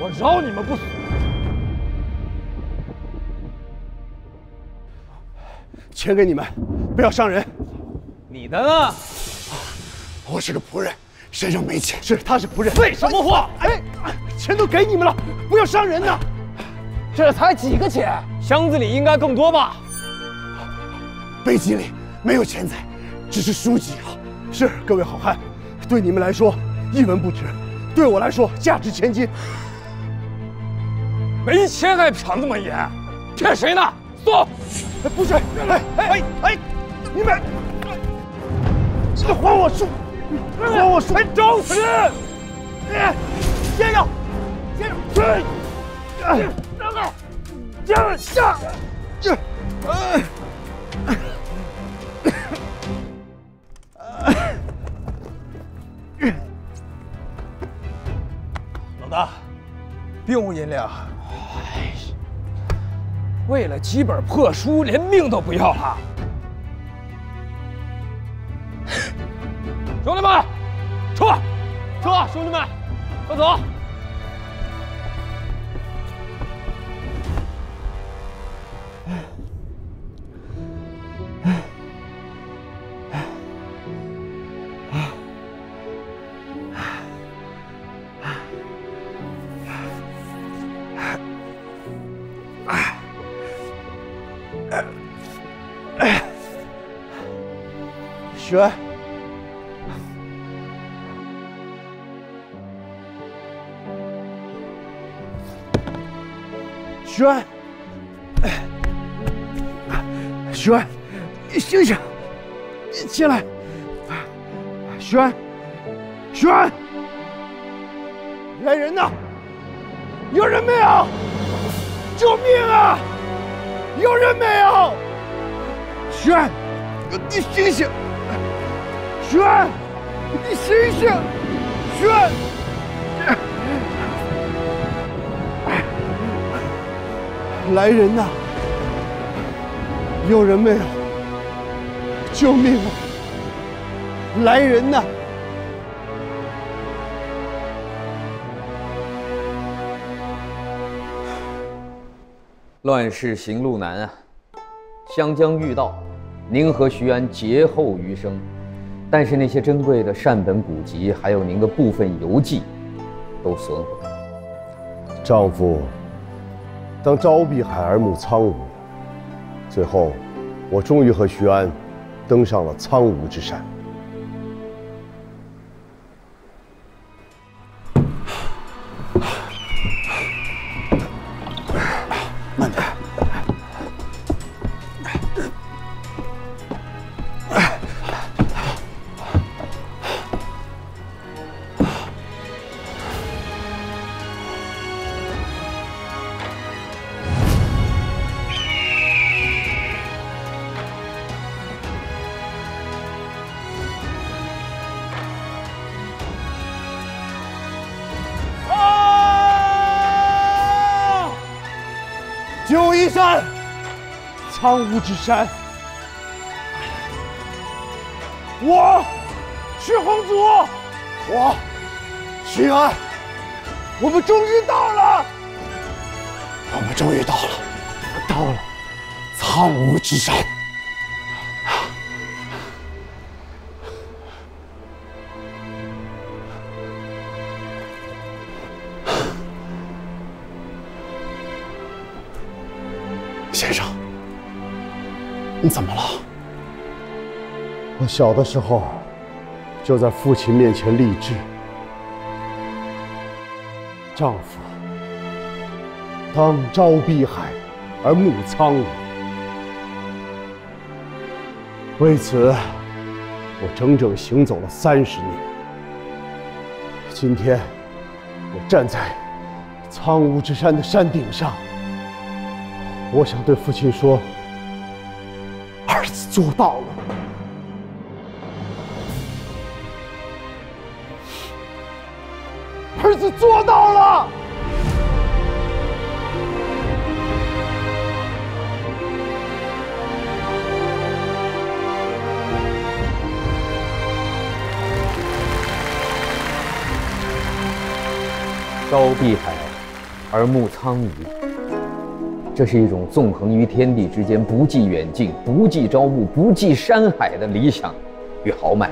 Speaker 11: 我饶你们不死！
Speaker 17: 钱给你们，不要伤人。
Speaker 11: 你的呢？
Speaker 17: 我是个仆人，身上没钱。
Speaker 19: 是，他是仆人。
Speaker 11: 废什么话！
Speaker 17: 哎，钱都给你们了，不要伤人呐！
Speaker 11: 这才几个钱，箱子里应该更多吧？
Speaker 17: 背脊里没有钱财，只是书籍啊。是，各位好汉，对你们来说一文不值，对我来说价值千金。
Speaker 11: 没钱还抢这么严，骗谁呢？说，
Speaker 17: 不是，哎哎哎，你们，还我书，还我书，
Speaker 11: 找死！
Speaker 17: 先生，先生，
Speaker 11: 对，
Speaker 17: 让开，下下，这，
Speaker 11: 老大，并无银两。哎，为了几本破书，连命都不要了！兄弟们，撤！撤！兄弟们，快走！
Speaker 17: 哎，哎，哎，哎，哎，哎，雪轩，轩，你醒醒，你起来！徐安，徐安，来人呐！有人没有？救命啊！有人没有？轩，你醒醒！轩，你醒醒！轩，来人呐！有人没有？救命啊！来人呐！
Speaker 1: 乱世行路难啊！湘江遇道，您和徐安劫后余生，但是那些珍贵的善本古籍，还有您的部分游记，都损毁了。
Speaker 4: 丈夫当朝碧海而暮苍梧，最后我终于和徐安登上了苍梧之山。
Speaker 17: 之山，我徐宏祖，我徐安，我们终于到了，我们终于到了，到了苍梧之山。先生，你怎么了？
Speaker 4: 我小的时候就在父亲面前立志，丈夫当朝碧海而暮苍梧。为此，我整整行走了三十年。今天，我站在苍梧之山的山顶上，我想对父亲说：做到了。
Speaker 17: 儿子做到了。
Speaker 1: 朝碧海，而暮苍梧。这是一种纵横于天地之间、不计远近、不计朝暮、不计山海的理想与豪迈。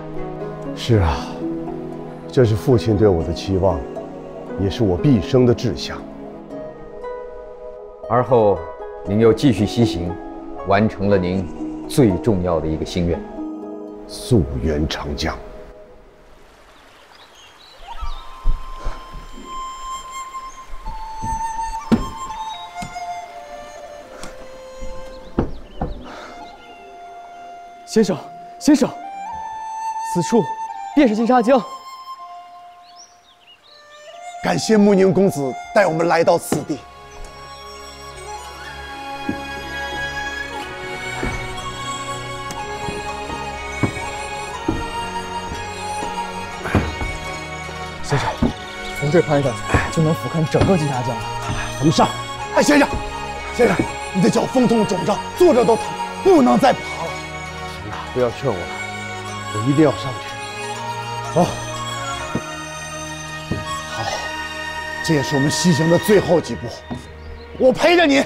Speaker 4: 是啊，这是父亲对我的期望，也是我毕生的志向。
Speaker 1: 而后，您又继续西行，完成了您最重要的一个心愿——
Speaker 4: 溯源长江。
Speaker 20: 先生，先生，此处便是金沙江。
Speaker 17: 感谢穆宁公子带我们来到此地。
Speaker 20: 先生，从这攀上去就能俯瞰整个金沙江了。
Speaker 17: 咱们上！哎，先生，先生，你的脚风痛肿胀，坐着都疼，不能再爬
Speaker 4: 不要劝我了，我一定要上去。走。
Speaker 17: 好，这也是我们西行的最后几步，我陪着你。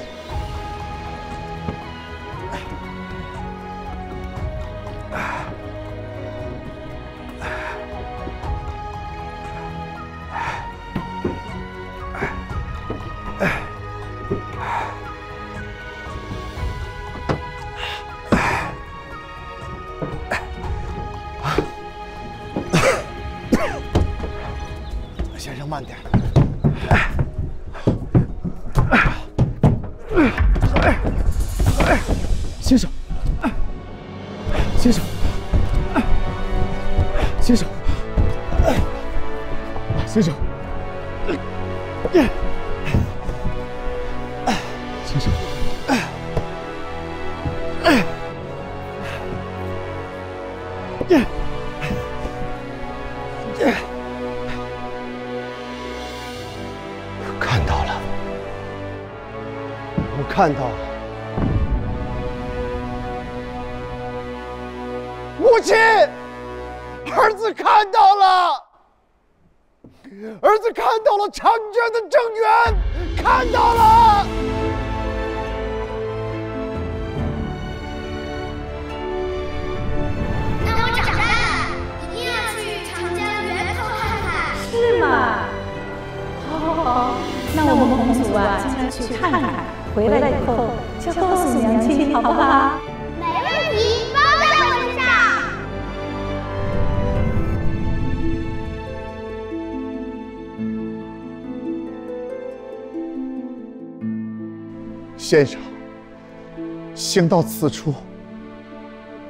Speaker 17: 行到此处，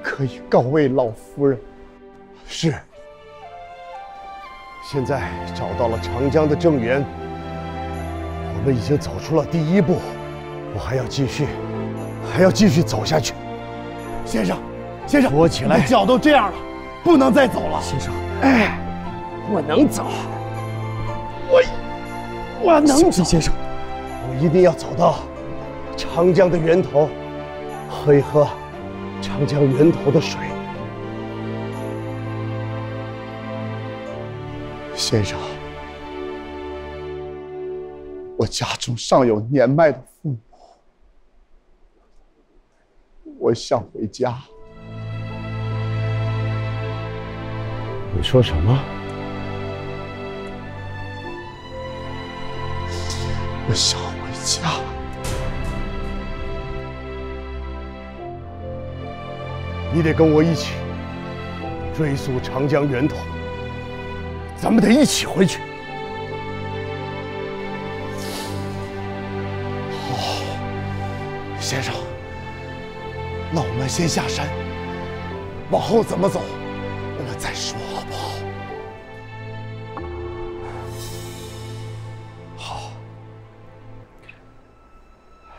Speaker 17: 可以告慰老夫人。
Speaker 4: 是。现在找到了长江的正源，我们已经走出了第一步，我还要继续，还要继续走下去。
Speaker 6: 先生，先生，
Speaker 4: 扶我起来，
Speaker 6: 脚都这样了，不能再走了。
Speaker 2: 先生，
Speaker 6: 哎，
Speaker 2: 我能走，
Speaker 6: 我我能走。
Speaker 2: 先生，
Speaker 4: 我一定要走到长江的源头，喝一喝长江源头的水。
Speaker 17: 先生，我家中尚有年迈的父母，我想回家。
Speaker 4: 你说什么？
Speaker 17: 我想
Speaker 4: 你得跟我一起追溯长江源头。咱们得一起回去。
Speaker 17: 好，先生，那我们先下山，往后怎么走，我们再说，好不好？
Speaker 4: 好，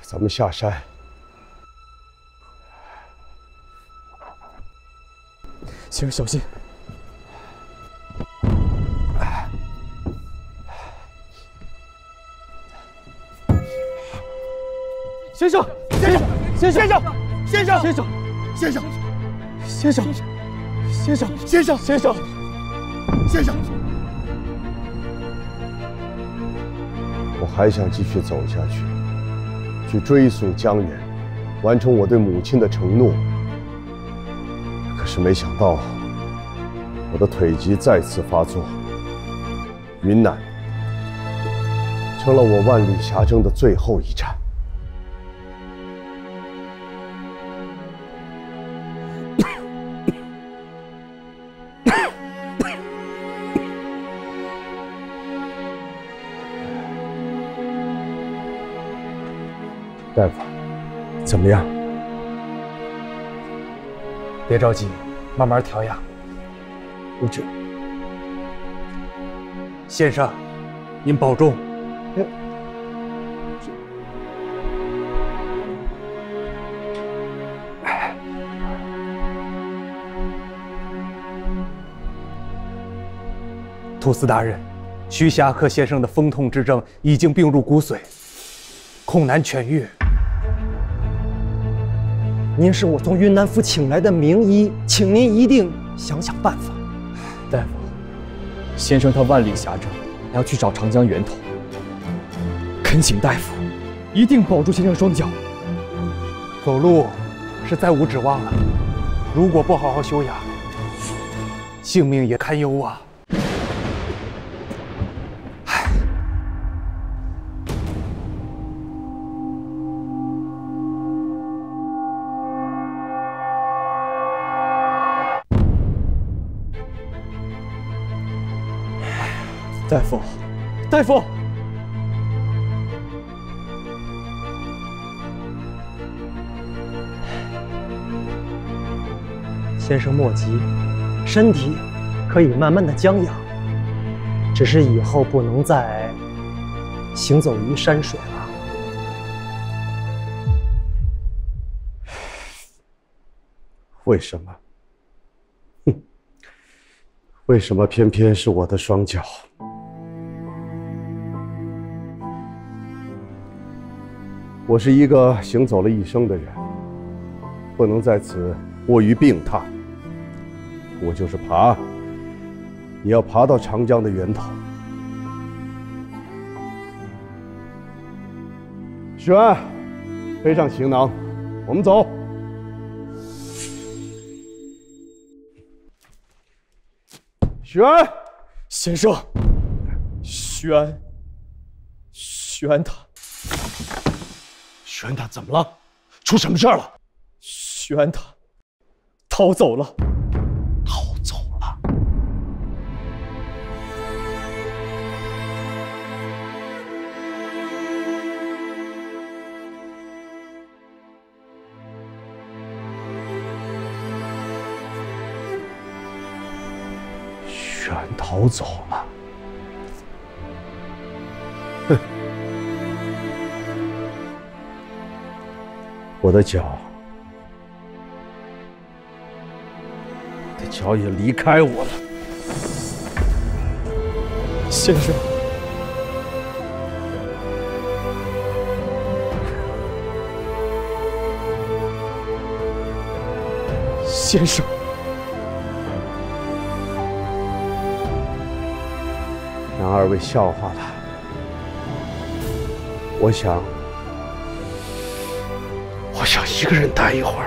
Speaker 4: 咱们下山。
Speaker 2: 先生，小心。
Speaker 6: 先生，先生，先生，先生，先生，先生，先生，先生，先生，先生，先生，先生，
Speaker 4: 我还想继续走下去，去追溯江源，完成我对母亲的承诺。可是没想到，我的腿疾再次发作，云南成了我万里霞征的最后一站。大夫，怎么样？
Speaker 21: 别着急，慢慢调养。先生，您保重。图司大人，徐霞客先生的风痛之症已经病入骨髓，恐难痊愈。
Speaker 7: 您是我从云南府请来的名医，请您一定想想办法。
Speaker 18: 大夫，先生他万里霞征，还要去找长江源头，恳请大夫一定保住先生双脚。
Speaker 21: 走路是再无指望了，如果不好好休养，性命也堪忧啊！
Speaker 18: 大夫，大夫，
Speaker 7: 先生莫急，身体可以慢慢的将养。只是以后不能再行走于山水了。
Speaker 4: 为什么？哼，为什么偏偏是我的双脚？我是一个行走了一生的人，不能在此卧于病榻。我就是爬，也要爬到长江的源头。玄，背上行囊，我们走。玄，
Speaker 20: 先生，玄，玄，他，
Speaker 22: 许安他怎么了？出什么事儿了？
Speaker 20: 许安他逃走了。
Speaker 22: 逃走了。许安逃走了。哼，
Speaker 4: 我的脚，我的脚也离开我了。
Speaker 20: 先生，先生，
Speaker 4: 让二位笑话了。我想，我想一个人待一会儿。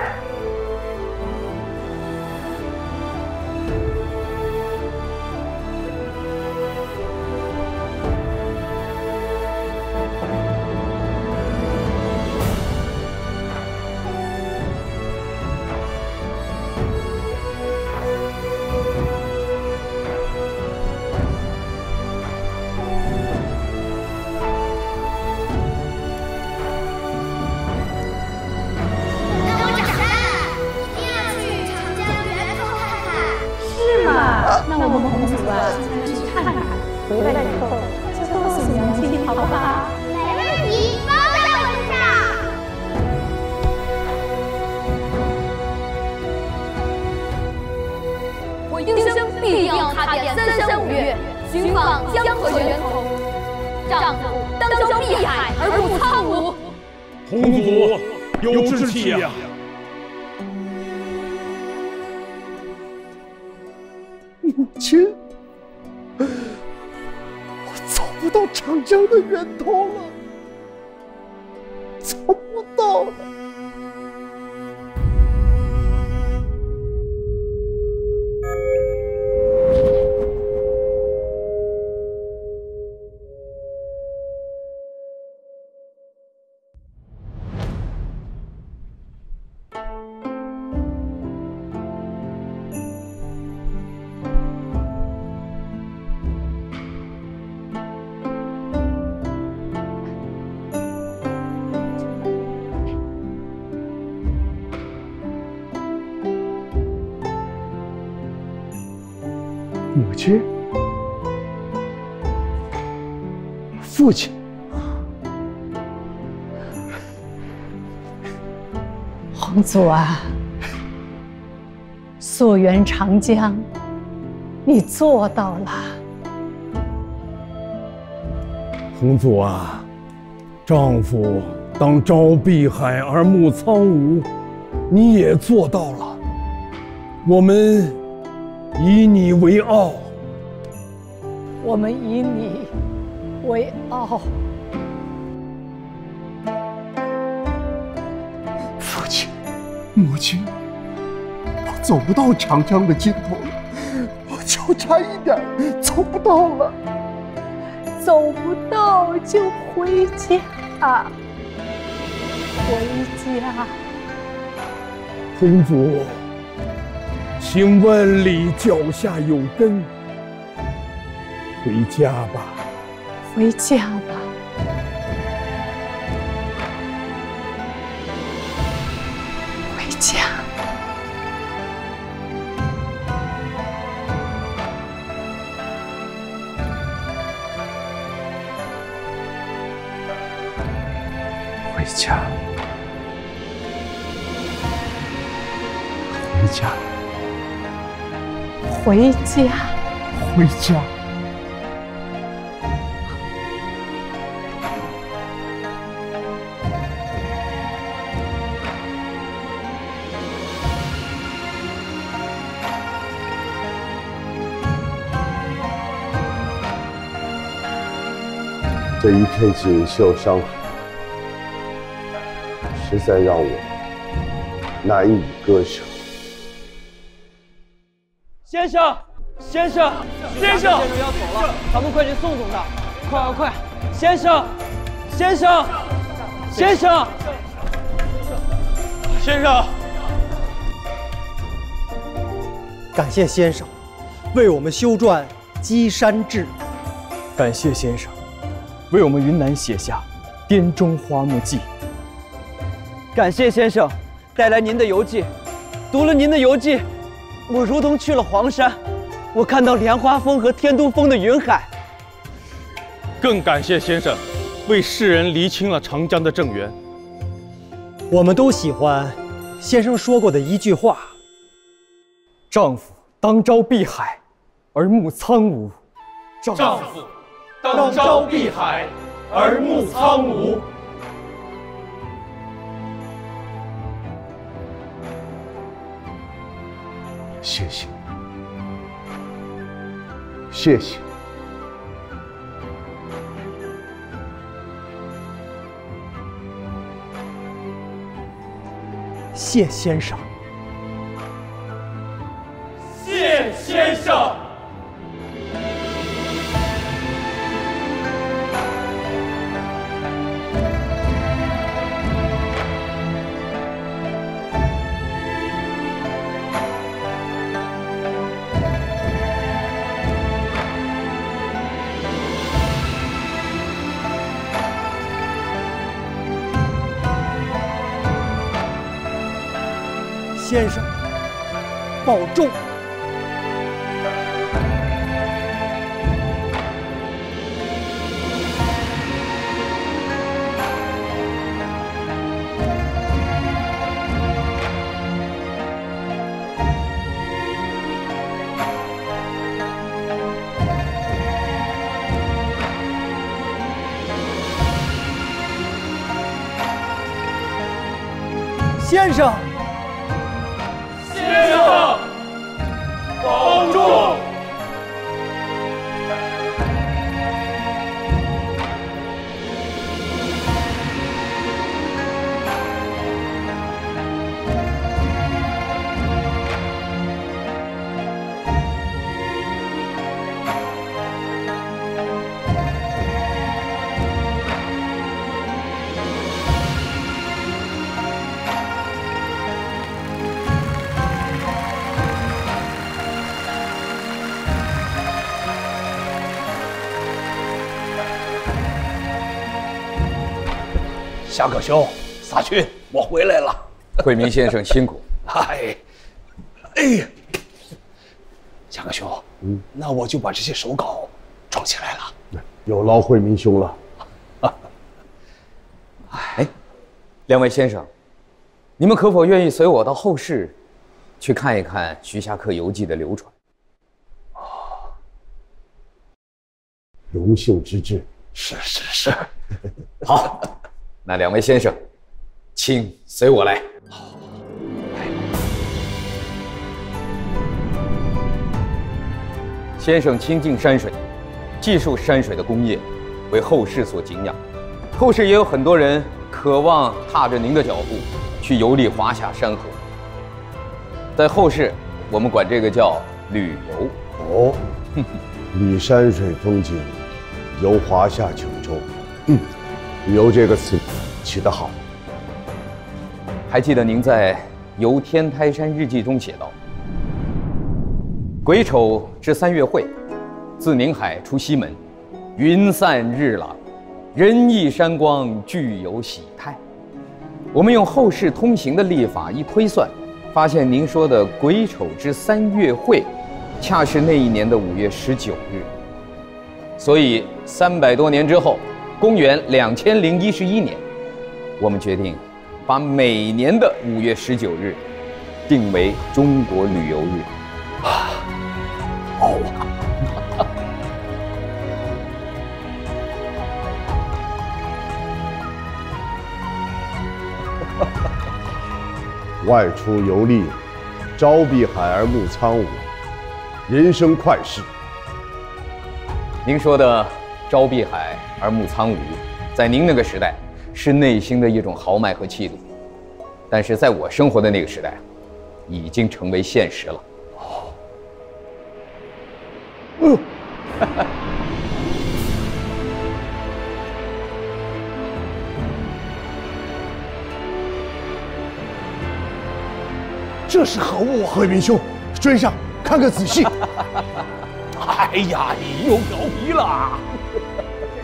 Speaker 4: 父亲，
Speaker 5: 皇祖啊，溯源长江，你做到了。
Speaker 9: 皇祖啊，丈夫当朝碧海而暮苍梧，你也做到了。我们以你为傲。
Speaker 5: 我们以你为傲。
Speaker 4: 父亲，母亲，我走不到长江的尽头了，我就差一点走不到了。
Speaker 5: 走不到就回家，回家。
Speaker 9: 公主，请万里脚下有根，回家吧。
Speaker 5: 回家吧。回家。
Speaker 21: 回家。回家。
Speaker 5: 回家。
Speaker 21: 回家。
Speaker 4: 这一片锦绣山河，实在让我难以割舍。
Speaker 18: 先生，先生，先生，先生要走了，咱们快去送送他，快快快！先生，先生，先生，
Speaker 8: 先生，
Speaker 23: 感谢先生为我们修撰《稽山志》，
Speaker 20: 感谢先生为我们云南写下《滇中花木记》。
Speaker 18: 感谢先生带来您的游记，读了您的游记，我如同去了黄山，我看到莲花峰和天都峰的云海。
Speaker 2: 更感谢先生为世人厘清了长江的正源。
Speaker 23: 我们都喜欢先生说过的一句话：
Speaker 20: 丈夫当朝碧海，而暮苍梧。
Speaker 9: 丈夫当朝碧海，而暮苍梧。
Speaker 4: 谢谢，谢谢。
Speaker 23: 谢先生，保重。
Speaker 9: 夏可兄，撒群，我回来了。
Speaker 1: 惠民先生辛苦。
Speaker 9: 哎，哎呀，夏可兄，嗯，那我就把这些手稿装起来了。
Speaker 4: 有劳惠民兄了。
Speaker 1: 哎，两位先生，你们可否愿意随我到后室，去看一看徐霞客游记的流传？
Speaker 4: 荣幸之至。
Speaker 9: 是是是。
Speaker 1: 好，那两位先生，请随我来。先生亲近山水，记述山水的功业，为后世所敬仰。后世也有很多人渴望踏着您的脚步，去游历华夏山河。在后世，我们管这个叫旅游。
Speaker 4: 哦，旅山水风景，游华夏九州。嗯，旅游这个词起得好。
Speaker 1: 还记得您在《游天台山日记》中写道：“癸丑之三月会，自宁海出西门，云散日朗，人意山光，具有喜态。”我们用后世通行的历法一推算，发现您说的癸丑之三月会，恰是那一年的五月十九日。所以三百多年之后，公元两千零一十一年，我们决定把每年的五月十九日定为中国旅游日。啊，
Speaker 9: 好啊！
Speaker 4: 外出游历，朝避海而暮苍梧，人生快事。
Speaker 1: 您说的“朝碧海而暮苍梧”，在您那个时代是内心的一种豪迈和气度，但是在我生活的那个时代，已经成为现实了。哦，
Speaker 6: 这是何物啊？慧明兄，追上看个仔细。
Speaker 9: 哎呀，你又调皮了！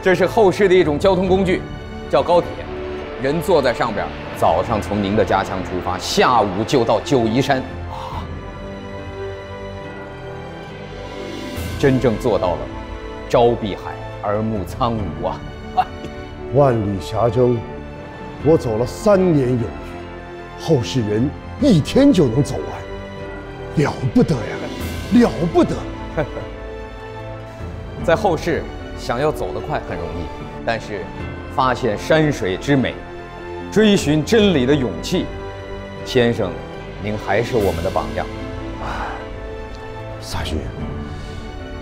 Speaker 1: 这是后世的一种交通工具，叫高铁。人坐在上边，早上从您的家乡出发，下午就到九嶷山。啊，真正做到了“朝碧海而暮苍梧”啊！
Speaker 4: 万里峡征，我走了三年有余，后世人一天就能走完，了不得呀，了不得！
Speaker 1: 在后世，想要走得快很容易，但是发现山水之美，追寻真理的勇气，先生，您还是我们的榜样。
Speaker 4: 萨勋，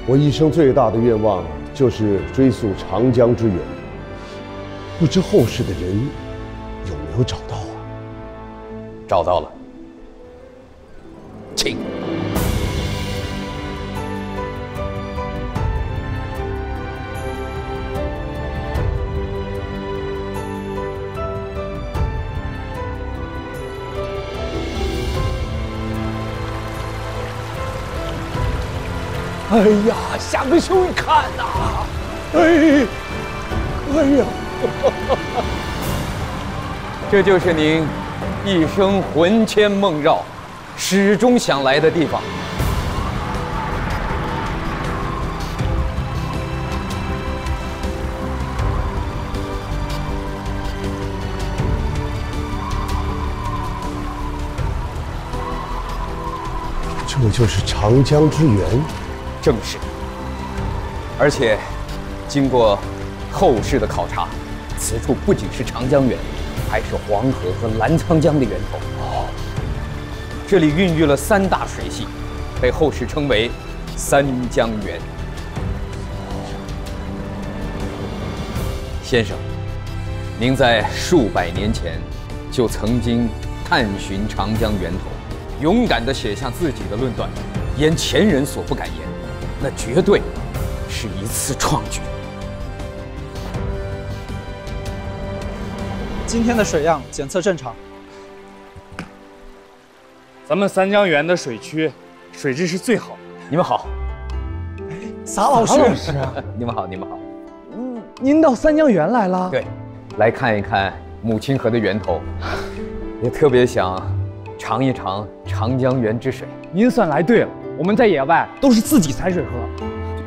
Speaker 4: 我一生最大的愿望就是追溯长江之源，不知后世的人有没有找到啊？
Speaker 1: 找到了，请。
Speaker 9: 哎呀，下个兄一看呐，哎，哎呀，
Speaker 1: 这就是您一生魂牵梦绕、始终想来的地方。
Speaker 4: 这就是长江之源。
Speaker 1: 正是，而且经过后世的考察，此处不仅是长江源，还是黄河和澜沧江的源头。哦，这里孕育了三大水系，被后世称为“三江源”。先生，您在数百年前就曾经探寻长江源头，勇敢地写下自己的论断，言前人所不敢言。那绝对是一次创举。
Speaker 8: 今天的水样检测正常。
Speaker 20: 咱们三江源的水区水质是最好的。
Speaker 1: 你们好，
Speaker 8: 撒老师，
Speaker 1: 你们好，你们好。
Speaker 20: 嗯，您到三江源来了？
Speaker 1: 对，来看一看母亲河的源头，也特别想尝一尝长江源之水。
Speaker 20: 您算来对了。我们在野外都是自己采水喝，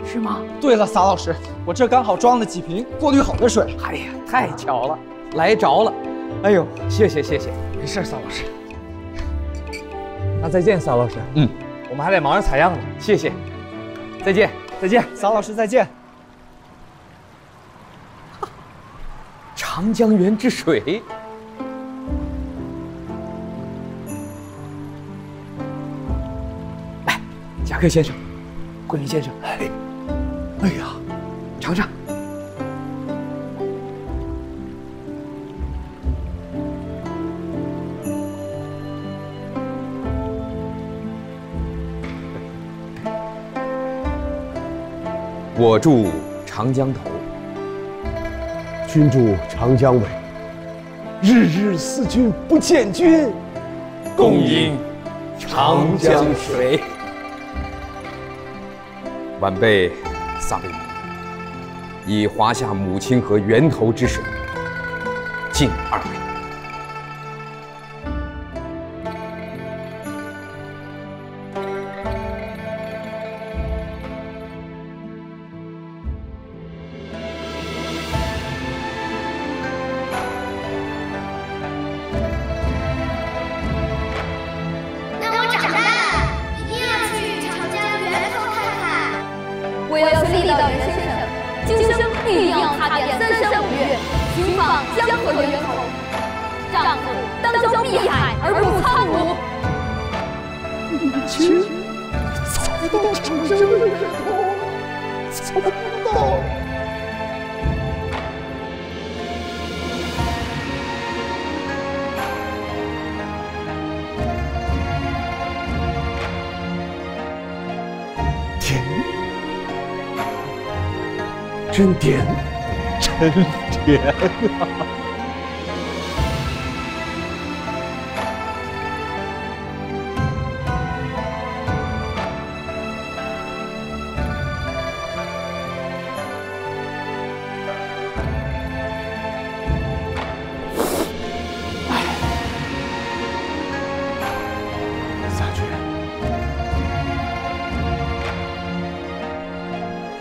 Speaker 1: 是吗？
Speaker 8: 对了，撒老师，我这刚好装了几瓶过滤好的水。
Speaker 1: 哎呀，太巧了，来着了。哎呦，谢谢谢谢，
Speaker 20: 没事，撒老师。那再见，撒老师。
Speaker 1: 嗯，
Speaker 20: 我们还得忙着采样呢。
Speaker 1: 谢谢，再见，
Speaker 20: 再见，
Speaker 8: 撒老师再见。
Speaker 1: 长江源之水。克先生，桂林先生，哎，哎呀，尝尝。我住长江头，
Speaker 4: 君住长江尾。日日思君不见君，
Speaker 1: 共饮长江水。晚辈撒贝宁以华夏母亲河源头之水敬二位。
Speaker 6: 甜啊！
Speaker 4: 撒爵，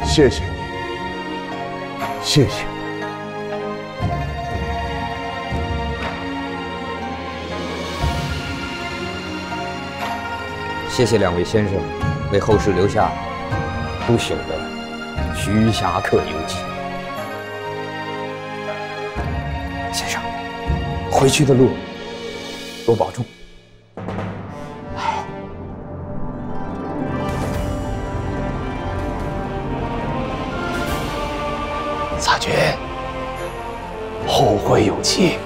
Speaker 4: 谢谢你，谢谢。
Speaker 1: 谢谢两位先生，为后世留下不朽的徐霞客游记。先生，回去的路多保重。
Speaker 9: 撒爵，后会有期。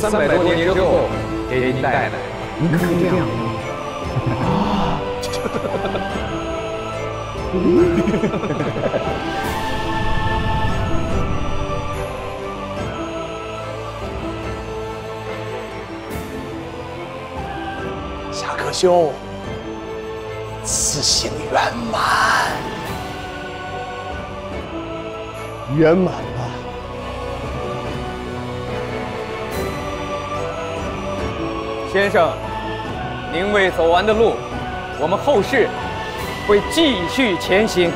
Speaker 1: 三百多年之后给您带来一颗亮
Speaker 9: 侠客兄，此行圆满。
Speaker 4: 圆满
Speaker 1: 先生，您未走完的路，我们后世会继续前行。